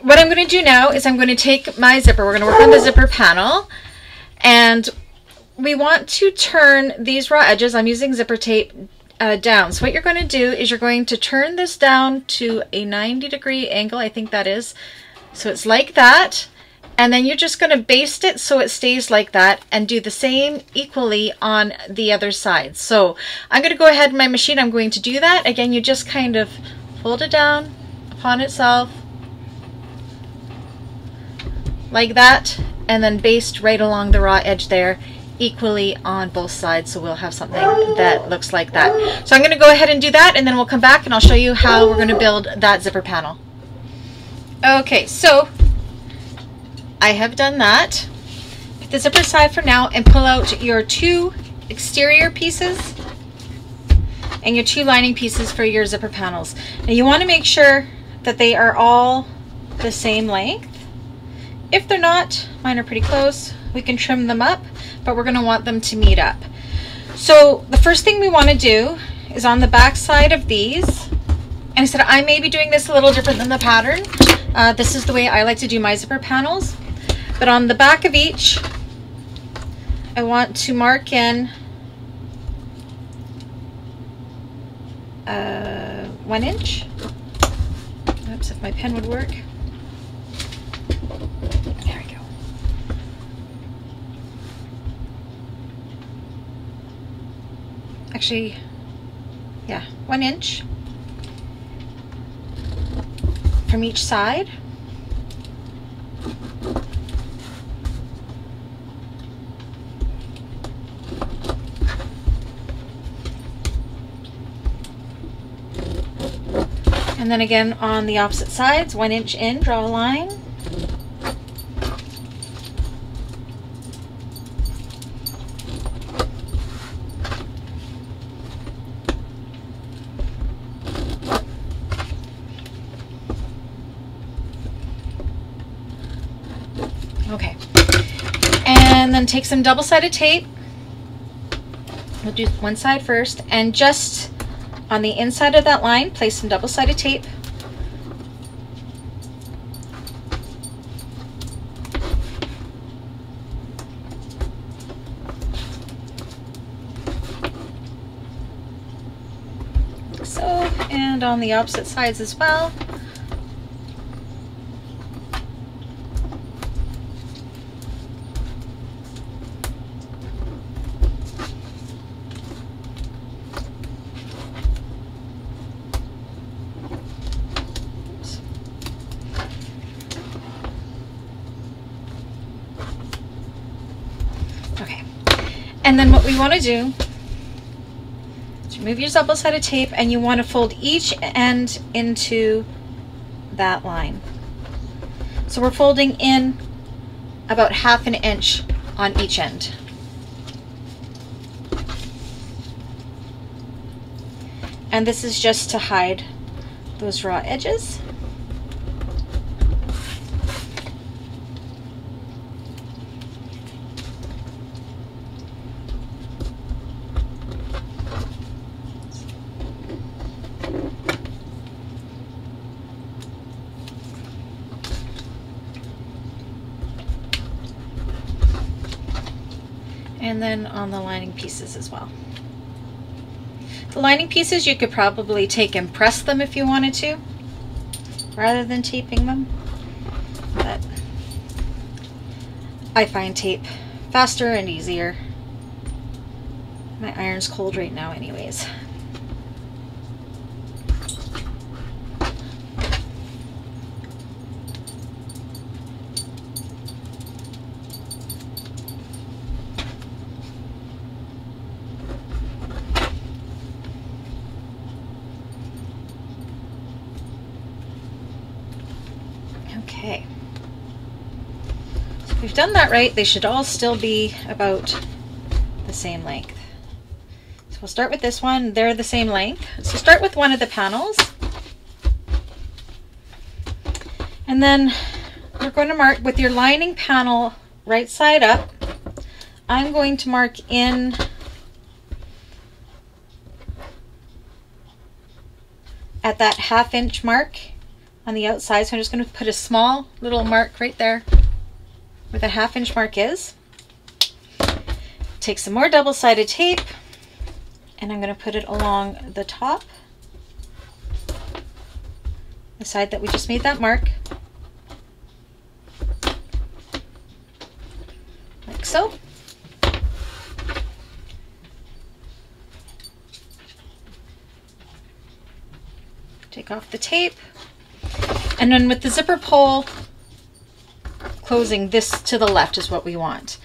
what I'm going to do now is I'm going to take my zipper. We're going to work on the zipper panel and we want to turn these raw edges. I'm using zipper tape uh, down. So what you're going to do is you're going to turn this down to a 90 degree angle. I think that is. So it's like that. And then you're just going to baste it so it stays like that and do the same equally on the other side. So I'm going to go ahead in my machine. I'm going to do that. Again, you just kind of fold it down upon itself like that and then baste right along the raw edge there equally on both sides so we'll have something that looks like that. So I'm going to go ahead and do that and then we'll come back and I'll show you how we're going to build that zipper panel. Okay, so I have done that. Put the zipper aside for now and pull out your two exterior pieces and your two lining pieces for your zipper panels. Now you want to make sure that they are all the same length. If they're not, mine are pretty close, we can trim them up, but we're going to want them to meet up. So the first thing we want to do is on the back side of these, and I said I may be doing this a little different than the pattern. Uh, this is the way I like to do my zipper panels. But on the back of each, I want to mark in uh, one inch. Oops, if my pen would work. There we go. Actually, yeah, one inch from each side. And then again on the opposite sides, one inch in, draw a line. Take some double-sided tape. We'll do one side first and just on the inside of that line, place some double-sided tape. Like so, and on the opposite sides as well. Okay. And then what we want to do is remove your double-sided tape and you want to fold each end into that line. So we're folding in about half an inch on each end. And this is just to hide those raw edges. and then on the lining pieces as well. The lining pieces you could probably take and press them if you wanted to rather than taping them but I find tape faster and easier. My iron's cold right now anyways. Okay. So if we've done that right, they should all still be about the same length. So we'll start with this one. They're the same length. So start with one of the panels. And then we're going to mark with your lining panel right side up. I'm going to mark in at that half inch mark on the outside. So I'm just going to put a small little mark right there where the half inch mark is. Take some more double-sided tape and I'm going to put it along the top, the side that we just made that mark. Like so. Take off the tape. And then with the zipper pull closing, this to the left is what we want.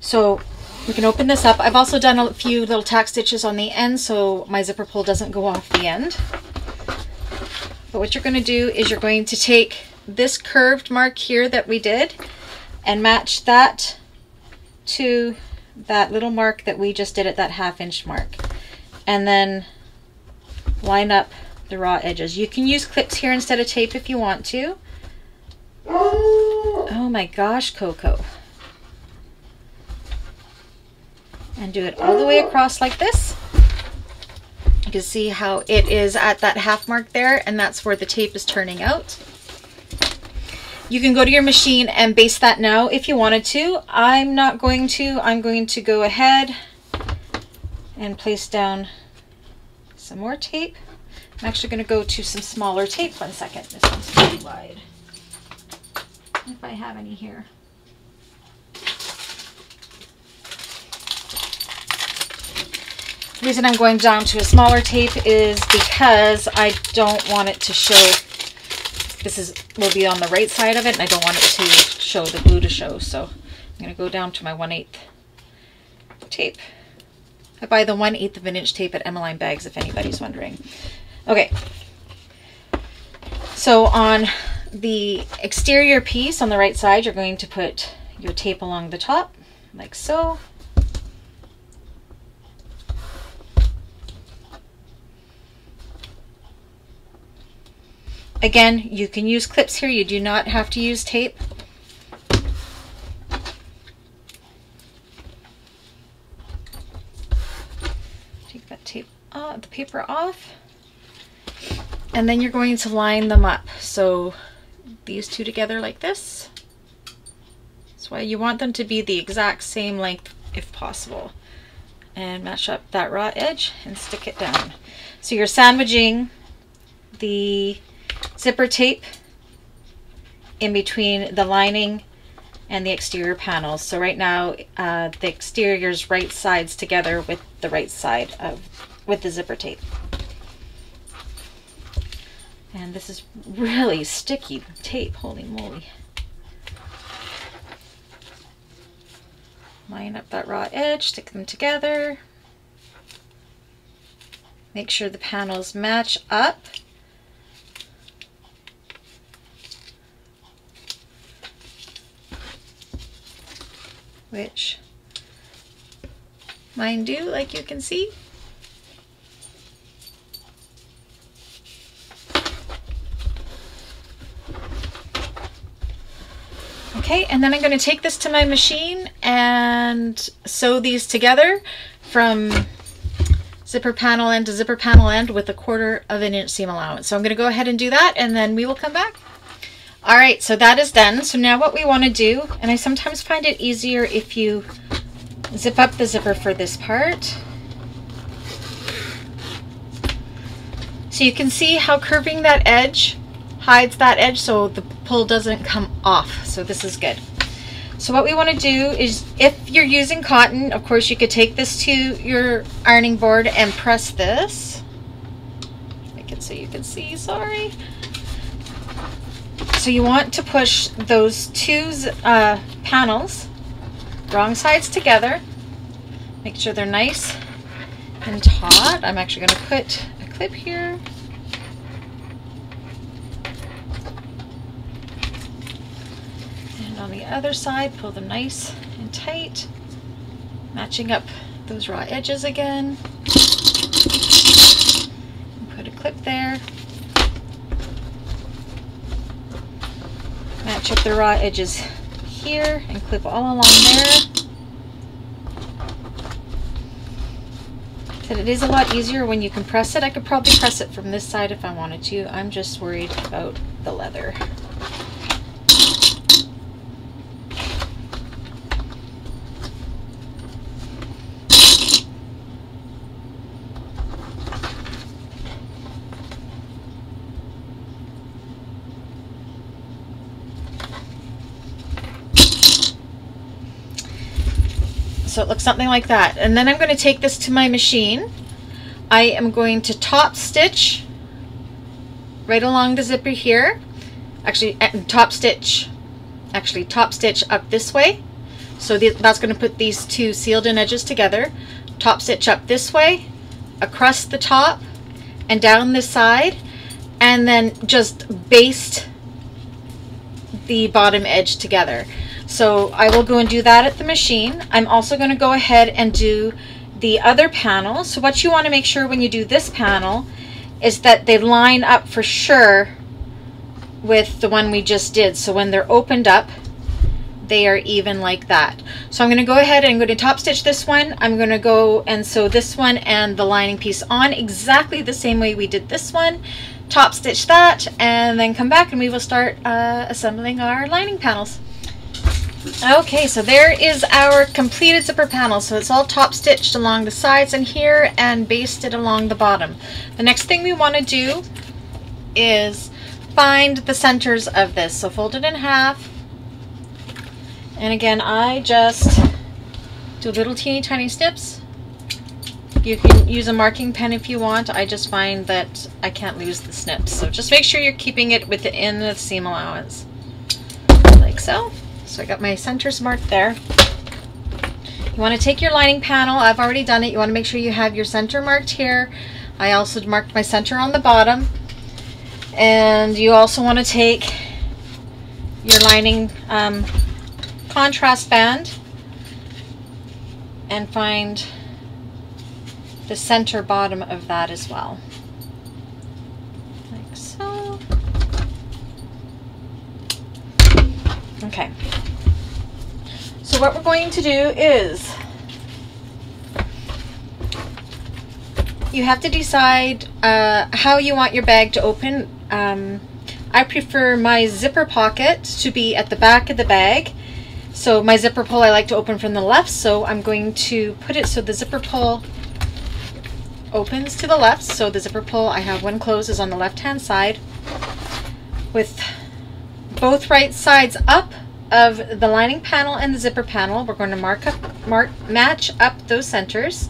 So we can open this up. I've also done a few little tack stitches on the end so my zipper pull doesn't go off the end. But what you're going to do is you're going to take this curved mark here that we did and match that to that little mark that we just did at that half inch mark. And then line up the raw edges. You can use clips here instead of tape if you want to. Oh! oh my gosh, Coco. And do it all the way across like this. You can see how it is at that half mark there, and that's where the tape is turning out. You can go to your machine and baste that now if you wanted to. I'm not going to. I'm going to go ahead and place down some more tape. I'm actually going to go to some smaller tape. One second. This one's too wide. If I have any here. Reason I'm going down to a smaller tape is because I don't want it to show, this is will be on the right side of it, and I don't want it to show the glue to show. So I'm going to go down to my 1 8 tape. I buy the 1 8th of an inch tape at Emmaline Bags, if anybody's wondering. Okay. So on the exterior piece on the right side, you're going to put your tape along the top, like so. Again, you can use clips here. You do not have to use tape. Take that tape off, the paper off. And then you're going to line them up. So these two together like this. That's why you want them to be the exact same length if possible. And match up that raw edge and stick it down. So you're sandwiching the zipper tape in between the lining and the exterior panels. So right now uh, the exterior's right sides together with the right side of with the zipper tape. And this is really sticky tape, holy moly. Line up that raw edge, stick them together. Make sure the panels match up. Which mine do, like you can see. Okay, and then I'm going to take this to my machine and sew these together from zipper panel end to zipper panel end with a quarter of an inch seam allowance. So I'm going to go ahead and do that and then we will come back. All right, so that is done. So now what we want to do, and I sometimes find it easier if you zip up the zipper for this part. So you can see how curving that edge hides that edge so the pull doesn't come off. So this is good. So what we want to do is, if you're using cotton, of course you could take this to your ironing board and press this. Make it so you can see, sorry. So you want to push those two uh, panels, wrong sides together. Make sure they're nice and taut. I'm actually going to put a clip here. On the other side, pull them nice and tight, matching up those raw edges again. Put a clip there. Match up the raw edges here and clip all along there. Said it is a lot easier when you compress it. I could probably press it from this side if I wanted to. I'm just worried about the leather. So it looks something like that. And then I'm going to take this to my machine. I am going to top stitch right along the zipper here. Actually, eh, top stitch, actually top stitch up this way. So that's going to put these two sealed in edges together. Top stitch up this way, across the top, and down this side. And then just baste the bottom edge together. So I will go and do that at the machine. I'm also going to go ahead and do the other panel. So what you want to make sure when you do this panel is that they line up for sure with the one we just did. So when they're opened up, they are even like that. So I'm going to go ahead and I'm going to top stitch this one. I'm going to go and sew this one and the lining piece on exactly the same way we did this one. Top stitch that and then come back and we will start uh, assembling our lining panels. Okay, so there is our completed zipper panel. So it's all top stitched along the sides and here and basted along the bottom. The next thing we want to do is find the centers of this. So fold it in half. And again, I just do little teeny tiny snips. You can use a marking pen if you want. I just find that I can't lose the snips. So just make sure you're keeping it within the seam allowance. Like so. So I got my centers marked there. You want to take your lining panel. I've already done it. You want to make sure you have your center marked here. I also marked my center on the bottom. And you also want to take your lining um, contrast band and find the center bottom of that as well. Like so. Okay. So what we're going to do is you have to decide uh, how you want your bag to open. Um, I prefer my zipper pocket to be at the back of the bag. So my zipper pull I like to open from the left, so I'm going to put it so the zipper pull opens to the left. So the zipper pull I have one closed is on the left hand side with both right sides up of the lining panel and the zipper panel. We're going to mark up, mark, match up those centers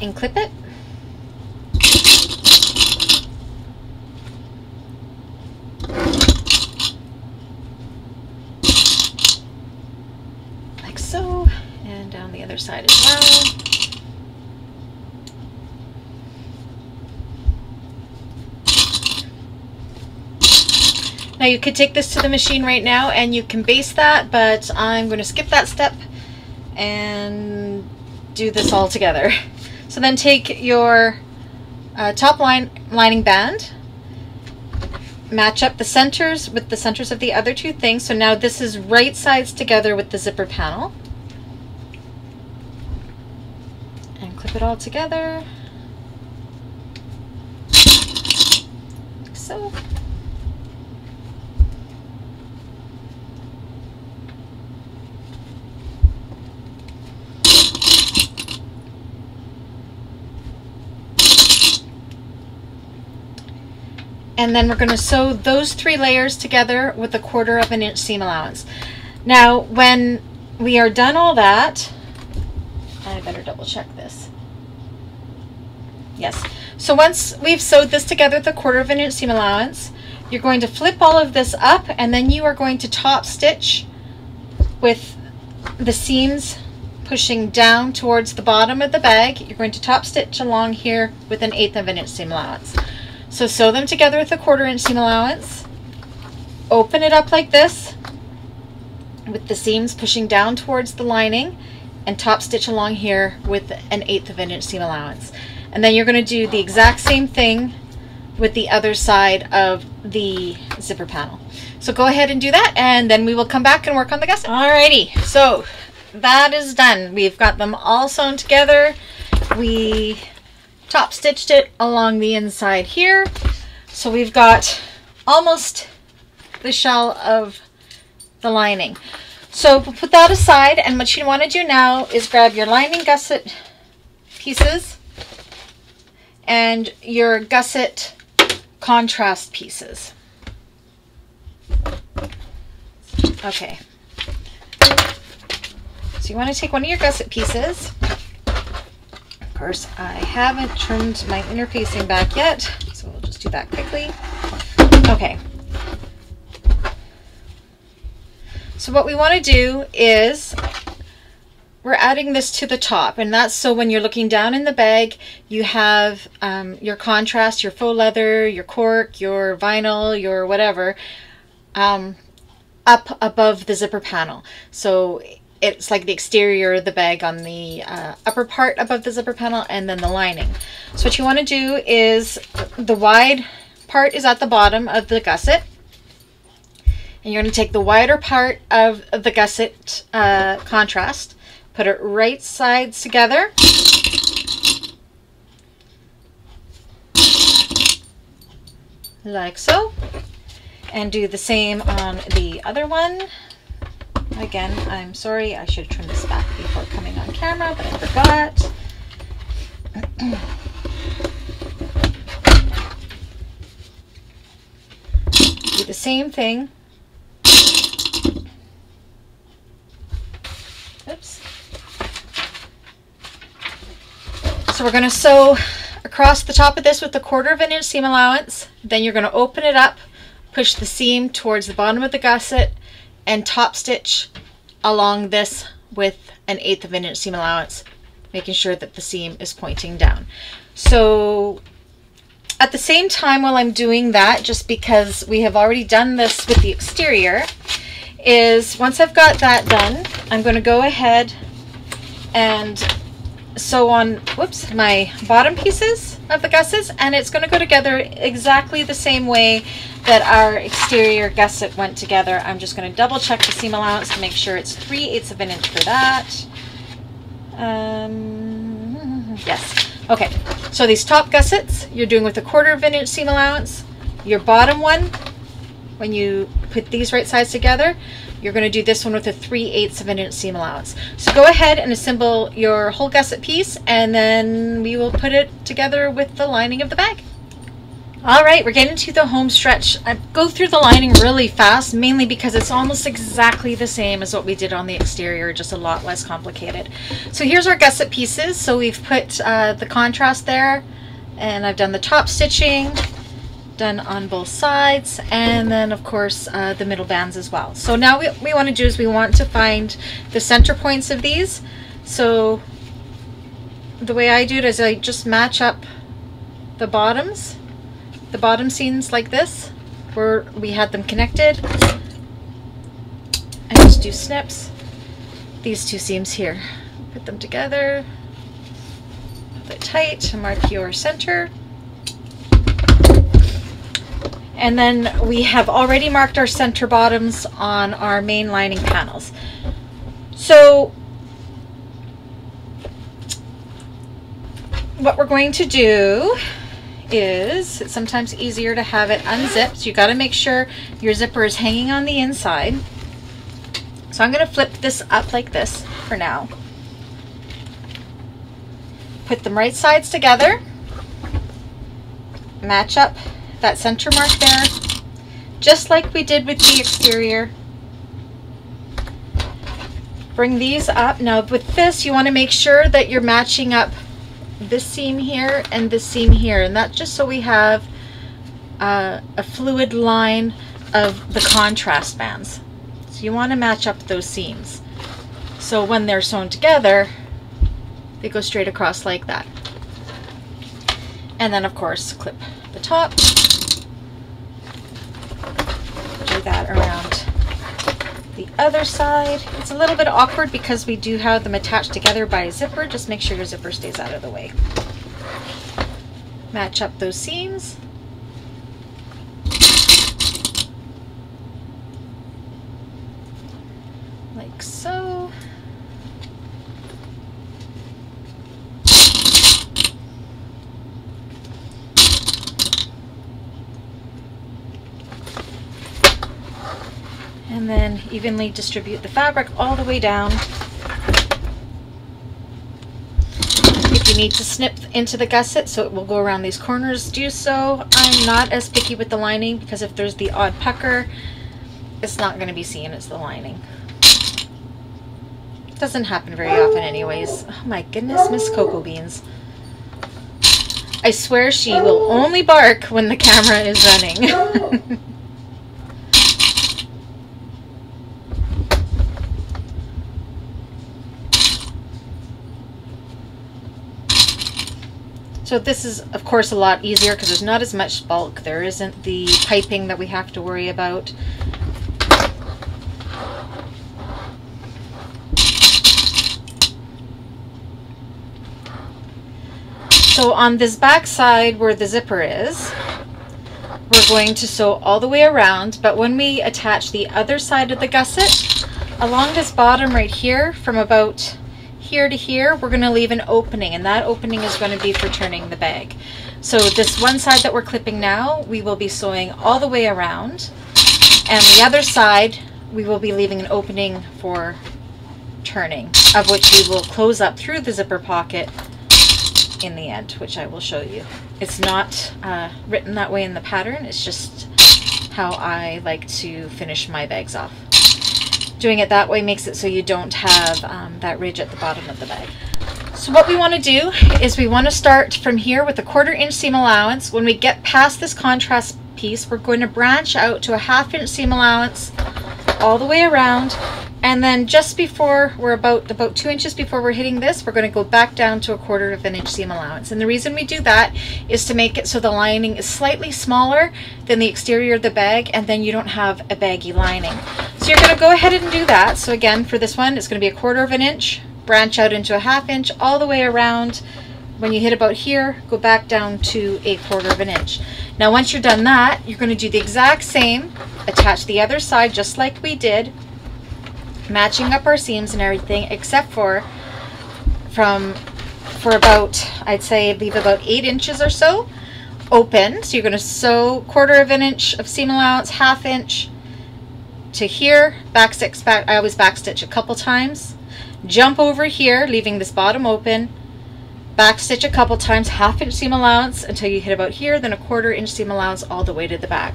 and clip it. Like so, and down the other side as well. Now you could take this to the machine right now and you can base that, but I'm going to skip that step and do this all together. So then take your uh, top line lining band, match up the centers with the centers of the other two things. So now this is right sides together with the zipper panel. And clip it all together. Like so. And then we're going to sew those three layers together with a quarter of an inch seam allowance. Now when we are done all that, I better double check this. Yes. So once we've sewed this together with a quarter of an inch seam allowance, you're going to flip all of this up and then you are going to top stitch with the seams pushing down towards the bottom of the bag. You're going to top stitch along here with an eighth of an inch seam allowance. So sew them together with a quarter inch seam allowance. Open it up like this with the seams pushing down towards the lining and top stitch along here with an eighth of an inch seam allowance. And then you're going to do the exact same thing with the other side of the zipper panel. So go ahead and do that and then we will come back and work on the gusset. Alrighty, so that is done. We've got them all sewn together. We top stitched it along the inside here. So we've got almost the shell of the lining. So put that aside and what you want to do now is grab your lining gusset pieces and your gusset contrast pieces. Okay. So you want to take one of your gusset pieces course, I haven't trimmed my interfacing back yet, so we'll just do that quickly. Okay. So what we want to do is we're adding this to the top and that's so when you're looking down in the bag you have um, your contrast your faux leather your cork your vinyl your whatever um, up above the zipper panel so it's like the exterior of the bag on the uh, upper part above the zipper panel and then the lining. So what you want to do is the wide part is at the bottom of the gusset. And you're going to take the wider part of the gusset uh, contrast, put it right sides together. Like so. And do the same on the other one. Again, I'm sorry, I should have trimmed this back before coming on camera, but I forgot. Do the same thing. Oops. So we're going to sew across the top of this with a quarter of an inch seam allowance. Then you're going to open it up, push the seam towards the bottom of the gusset, and top stitch along this with an eighth of an inch seam allowance, making sure that the seam is pointing down. So at the same time while I'm doing that, just because we have already done this with the exterior, is once I've got that done, I'm going to go ahead and sew on, whoops, my bottom pieces of the gussets, and it's going to go together exactly the same way that our exterior gusset went together. I'm just going to double check the seam allowance to make sure it's 3 eighths of an inch for that. Um, Yes. Okay. So these top gussets, you're doing with a quarter of an inch seam allowance. Your bottom one, when you put these right sides together, you're going to do this one with a 3 eighths of an inch seam allowance. So go ahead and assemble your whole gusset piece and then we will put it together with the lining of the bag. All right, we're getting to the home stretch. I go through the lining really fast, mainly because it's almost exactly the same as what we did on the exterior, just a lot less complicated. So here's our gusset pieces. So we've put uh, the contrast there, and I've done the top stitching, done on both sides, and then of course uh, the middle bands as well. So now what we want to do is we want to find the center points of these. So the way I do it is I just match up the bottoms the bottom seams like this where we had them connected. And just do snips these two seams here. Put them together. Pull it tight mark your center. And then we have already marked our center bottoms on our main lining panels. So what we're going to do is it's sometimes easier to have it unzipped. You got to make sure your zipper is hanging on the inside. So I'm going to flip this up like this for now. Put them right sides together. Match up that center mark there, just like we did with the exterior. Bring these up. Now with this, you want to make sure that you're matching up this seam here and this seam here and that's just so we have uh, a fluid line of the contrast bands. So you want to match up those seams. So when they're sewn together they go straight across like that. And then of course clip the top. Do that around the other side. It's a little bit awkward because we do have them attached together by a zipper. Just make sure your zipper stays out of the way. Match up those seams. Like so. And then evenly distribute the fabric all the way down. If you need to snip into the gusset so it will go around these corners, do so. I'm not as picky with the lining because if there's the odd pucker, it's not going to be seen as the lining. It doesn't happen very often anyways. Oh my goodness, Miss Cocoa Beans. I swear she will only bark when the camera is running. So this is, of course, a lot easier because there's not as much bulk. There isn't the piping that we have to worry about. So on this back side where the zipper is, we're going to sew all the way around, but when we attach the other side of the gusset, along this bottom right here, from about here to here, we're going to leave an opening, and that opening is going to be for turning the bag. So this one side that we're clipping now, we will be sewing all the way around, and the other side, we will be leaving an opening for turning, of which we will close up through the zipper pocket in the end, which I will show you. It's not uh, written that way in the pattern, it's just how I like to finish my bags off. Doing it that way makes it so you don't have um, that ridge at the bottom of the bag. So what we want to do is we want to start from here with a quarter inch seam allowance. When we get past this contrast piece, we're going to branch out to a half inch seam allowance all the way around and then just before we're about about two inches before we're hitting this, we're going to go back down to a quarter of an inch seam allowance. And the reason we do that is to make it so the lining is slightly smaller than the exterior of the bag and then you don't have a baggy lining. So you're going to go ahead and do that. So again, for this one, it's going to be a quarter of an inch, branch out into a half inch all the way around. When you hit about here, go back down to a quarter of an inch. Now once you're done that, you're going to do the exact same, attach the other side just like we did, matching up our seams and everything except for from for about, I'd say leave about eight inches or so open. So you're going to sew quarter of an inch of seam allowance, half inch to here, back stitch back, I always back stitch a couple times, jump over here, leaving this bottom open, back stitch a couple times, half inch seam allowance until you hit about here, then a quarter inch seam allowance all the way to the back.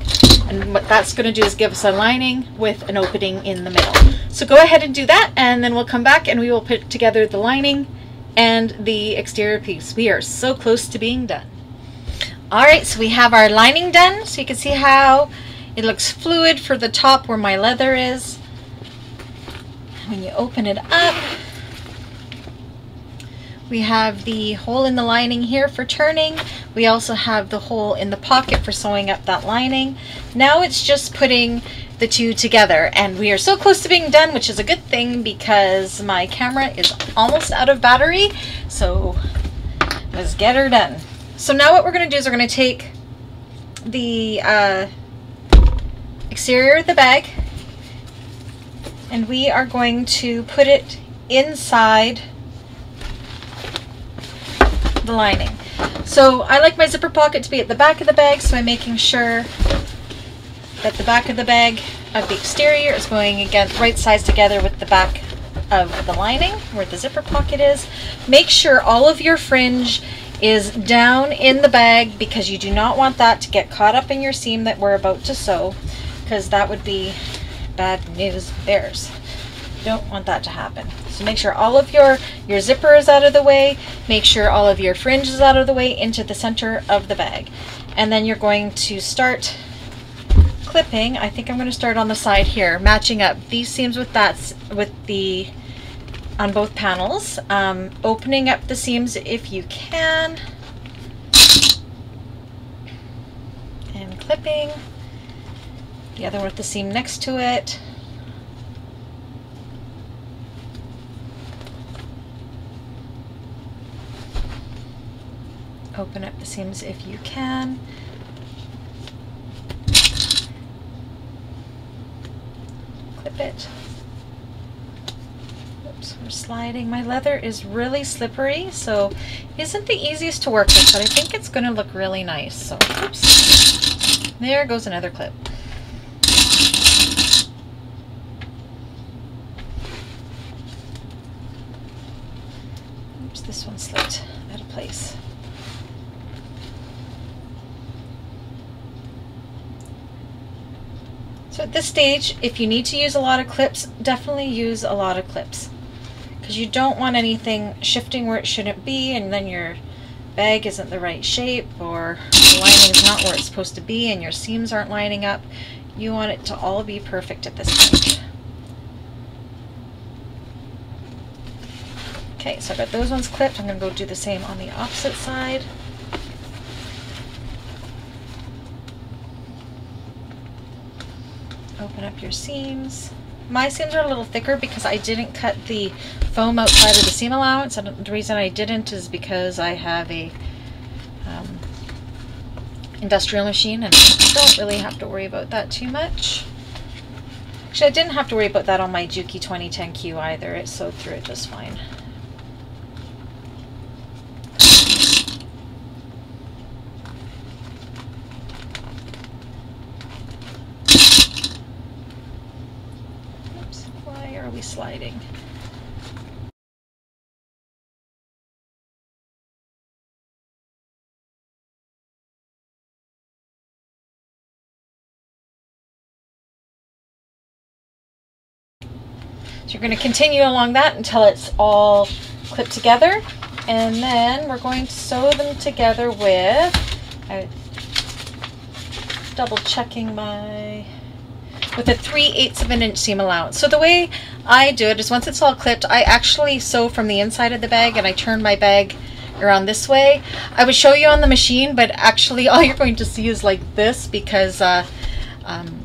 And what that's going to do is give us a lining with an opening in the middle. So go ahead and do that and then we'll come back and we will put together the lining and the exterior piece. We are so close to being done. All right, so we have our lining done. So you can see how it looks fluid for the top where my leather is. When you open it up, we have the hole in the lining here for turning. We also have the hole in the pocket for sewing up that lining. Now it's just putting the two together and we are so close to being done which is a good thing because my camera is almost out of battery so let's get her done. So now what we're going to do is we're going to take the uh, exterior of the bag and we are going to put it inside the lining. So I like my zipper pocket to be at the back of the bag so I'm making sure that the back of the bag of the exterior is going again right sides together with the back of the lining where the zipper pocket is. Make sure all of your fringe is down in the bag because you do not want that to get caught up in your seam that we're about to sew because that would be bad news bears. Don't want that to happen. So make sure all of your, your zipper is out of the way, make sure all of your fringe is out of the way into the center of the bag. And then you're going to start clipping. I think I'm going to start on the side here, matching up these seams with that, with the on both panels. Um, opening up the seams if you can. And clipping. The other one with the seam next to it. Open up the seams if you can. Clip it Oops, we're sliding. My leather is really slippery, so isn't the easiest to work with, but I think it's going to look really nice. So, oops. There goes another clip. Oops, this one slipped out of place. So at this stage, if you need to use a lot of clips, definitely use a lot of clips because you don't want anything shifting where it shouldn't be and then your bag isn't the right shape or the lining is not where it's supposed to be and your seams aren't lining up. You want it to all be perfect at this point. Okay, so I've got those ones clipped. I'm going to go do the same on the opposite side. Open up your seams. My seams are a little thicker because I didn't cut the foam outside of the seam allowance. And the reason I didn't is because I have a um, industrial machine and I don't really have to worry about that too much. Actually, I didn't have to worry about that on my Juki 2010Q either. It sewed through it just fine. Sliding. So you're going to continue along that until it's all clipped together. And then we're going to sew them together with, I, double checking my with a 3 eighths of an inch seam allowance. So the way I do it is once it's all clipped, I actually sew from the inside of the bag and I turn my bag around this way. I would show you on the machine, but actually all you're going to see is like this because uh, um,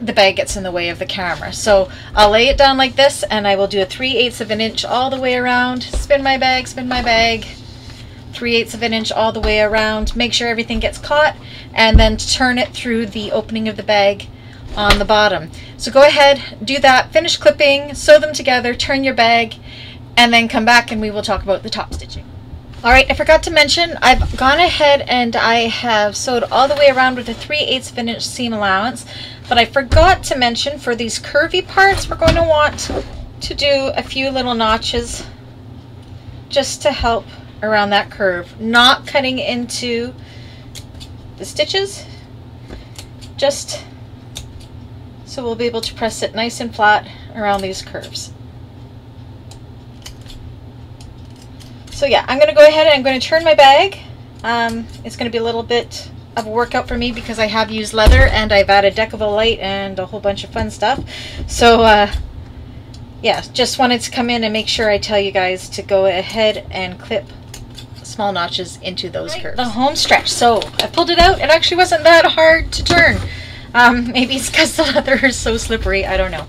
the bag gets in the way of the camera. So I'll lay it down like this and I will do a 3 eighths of an inch all the way around, spin my bag, spin my bag, 3 eighths of an inch all the way around, make sure everything gets caught, and then turn it through the opening of the bag on the bottom. So go ahead, do that, finish clipping, sew them together, turn your bag, and then come back and we will talk about the top stitching. All right, I forgot to mention, I've gone ahead and I have sewed all the way around with a 3 8 of an inch seam allowance, but I forgot to mention for these curvy parts, we're going to want to do a few little notches just to help around that curve, not cutting into the stitches, just so we'll be able to press it nice and flat around these curves. So yeah, I'm going to go ahead and I'm going to turn my bag. Um, it's going to be a little bit of a workout for me because I have used leather and I've added Decovil light and a whole bunch of fun stuff. So uh, yeah, just wanted to come in and make sure I tell you guys to go ahead and clip small notches into those right, curves. The home stretch. So I pulled it out. It actually wasn't that hard to turn. Um, maybe it's because the leather is so slippery. I don't know.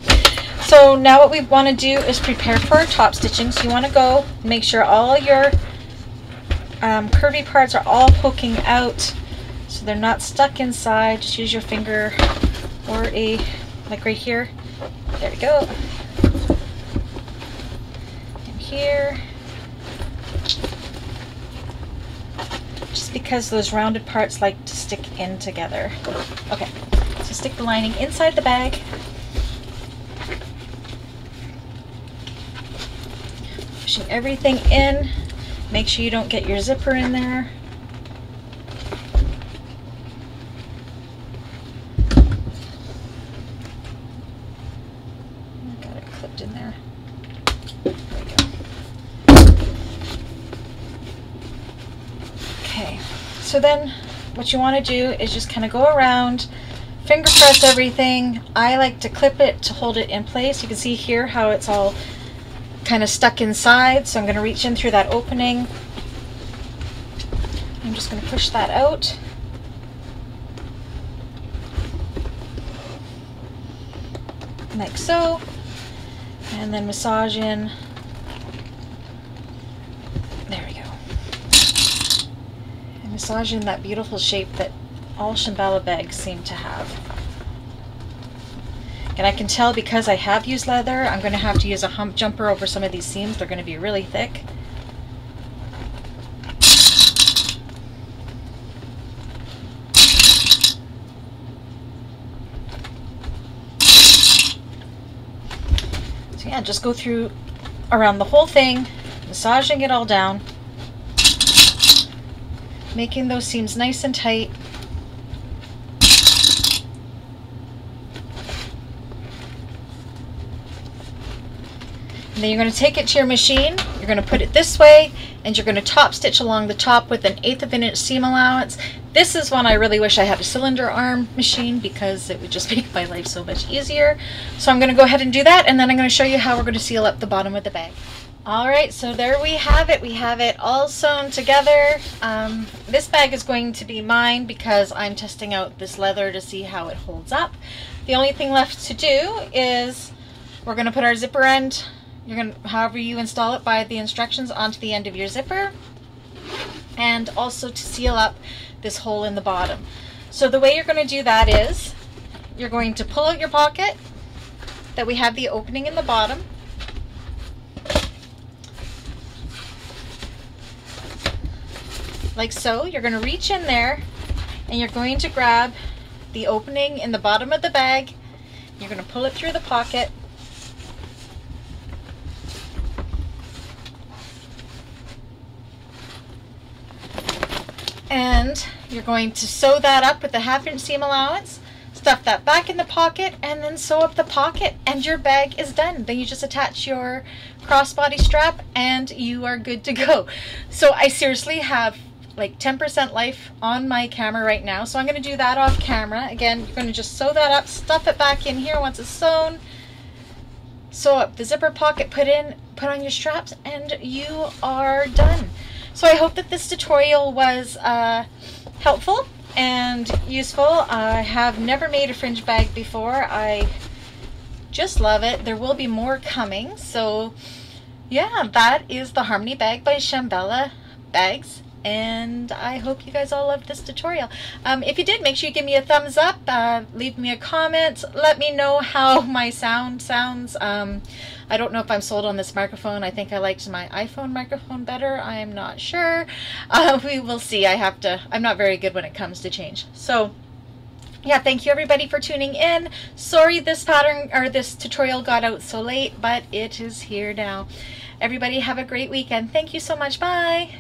So now what we want to do is prepare for our top stitching. So you want to go make sure all your um, curvy parts are all poking out so they're not stuck inside. Just use your finger or a, like right here. There we go. And here. Just because those rounded parts like to stick in together. Okay, so stick the lining inside the bag. pushing everything in. Make sure you don't get your zipper in there. Got it clipped in there. There we go. Okay, so then what you want to do is just kind of go around finger press everything. I like to clip it to hold it in place. You can see here how it's all kind of stuck inside, so I'm going to reach in through that opening. I'm just going to push that out. Like so. And then massage in. There we go. In that beautiful shape that all Shamballa bags seem to have. And I can tell because I have used leather, I'm going to have to use a hump jumper over some of these seams. They're going to be really thick. So yeah, just go through around the whole thing, massaging it all down, making those seams nice and tight. And then you're going to take it to your machine, you're going to put it this way, and you're going to top stitch along the top with an eighth of an inch seam allowance. This is one I really wish I had a cylinder arm machine because it would just make my life so much easier. So I'm going to go ahead and do that, and then I'm going to show you how we're going to seal up the bottom of the bag. All right, so there we have it. We have it all sewn together. Um, this bag is going to be mine because I'm testing out this leather to see how it holds up. The only thing left to do is we're going to put our zipper end you're to, however you install it, by the instructions onto the end of your zipper. And also to seal up this hole in the bottom. So the way you're going to do that is, you're going to pull out your pocket that we have the opening in the bottom. Like so, you're going to reach in there and you're going to grab the opening in the bottom of the bag. You're going to pull it through the pocket. And you're going to sew that up with the half inch seam allowance stuff that back in the pocket and then sew up the pocket and your bag is done. Then you just attach your crossbody strap and you are good to go. So I seriously have like 10% life on my camera right now so I'm to do that off camera again you're to just sew that up stuff it back in here once it's sewn sew up the zipper pocket put in put on your straps and you are done so I hope that this tutorial was uh, helpful and useful. I have never made a fringe bag before. I just love it. There will be more coming. So yeah, that is the Harmony Bag by Shamballa Bags. And I hope you guys all loved this tutorial. Um, if you did, make sure you give me a thumbs up, uh, leave me a comment, let me know how my sound sounds. Um, I don't know if I'm sold on this microphone. I think I liked my iPhone microphone better. I am not sure. Uh, we will see. I have to, I'm not very good when it comes to change. So, yeah, thank you everybody for tuning in. Sorry this pattern or this tutorial got out so late, but it is here now. Everybody have a great weekend. Thank you so much. Bye.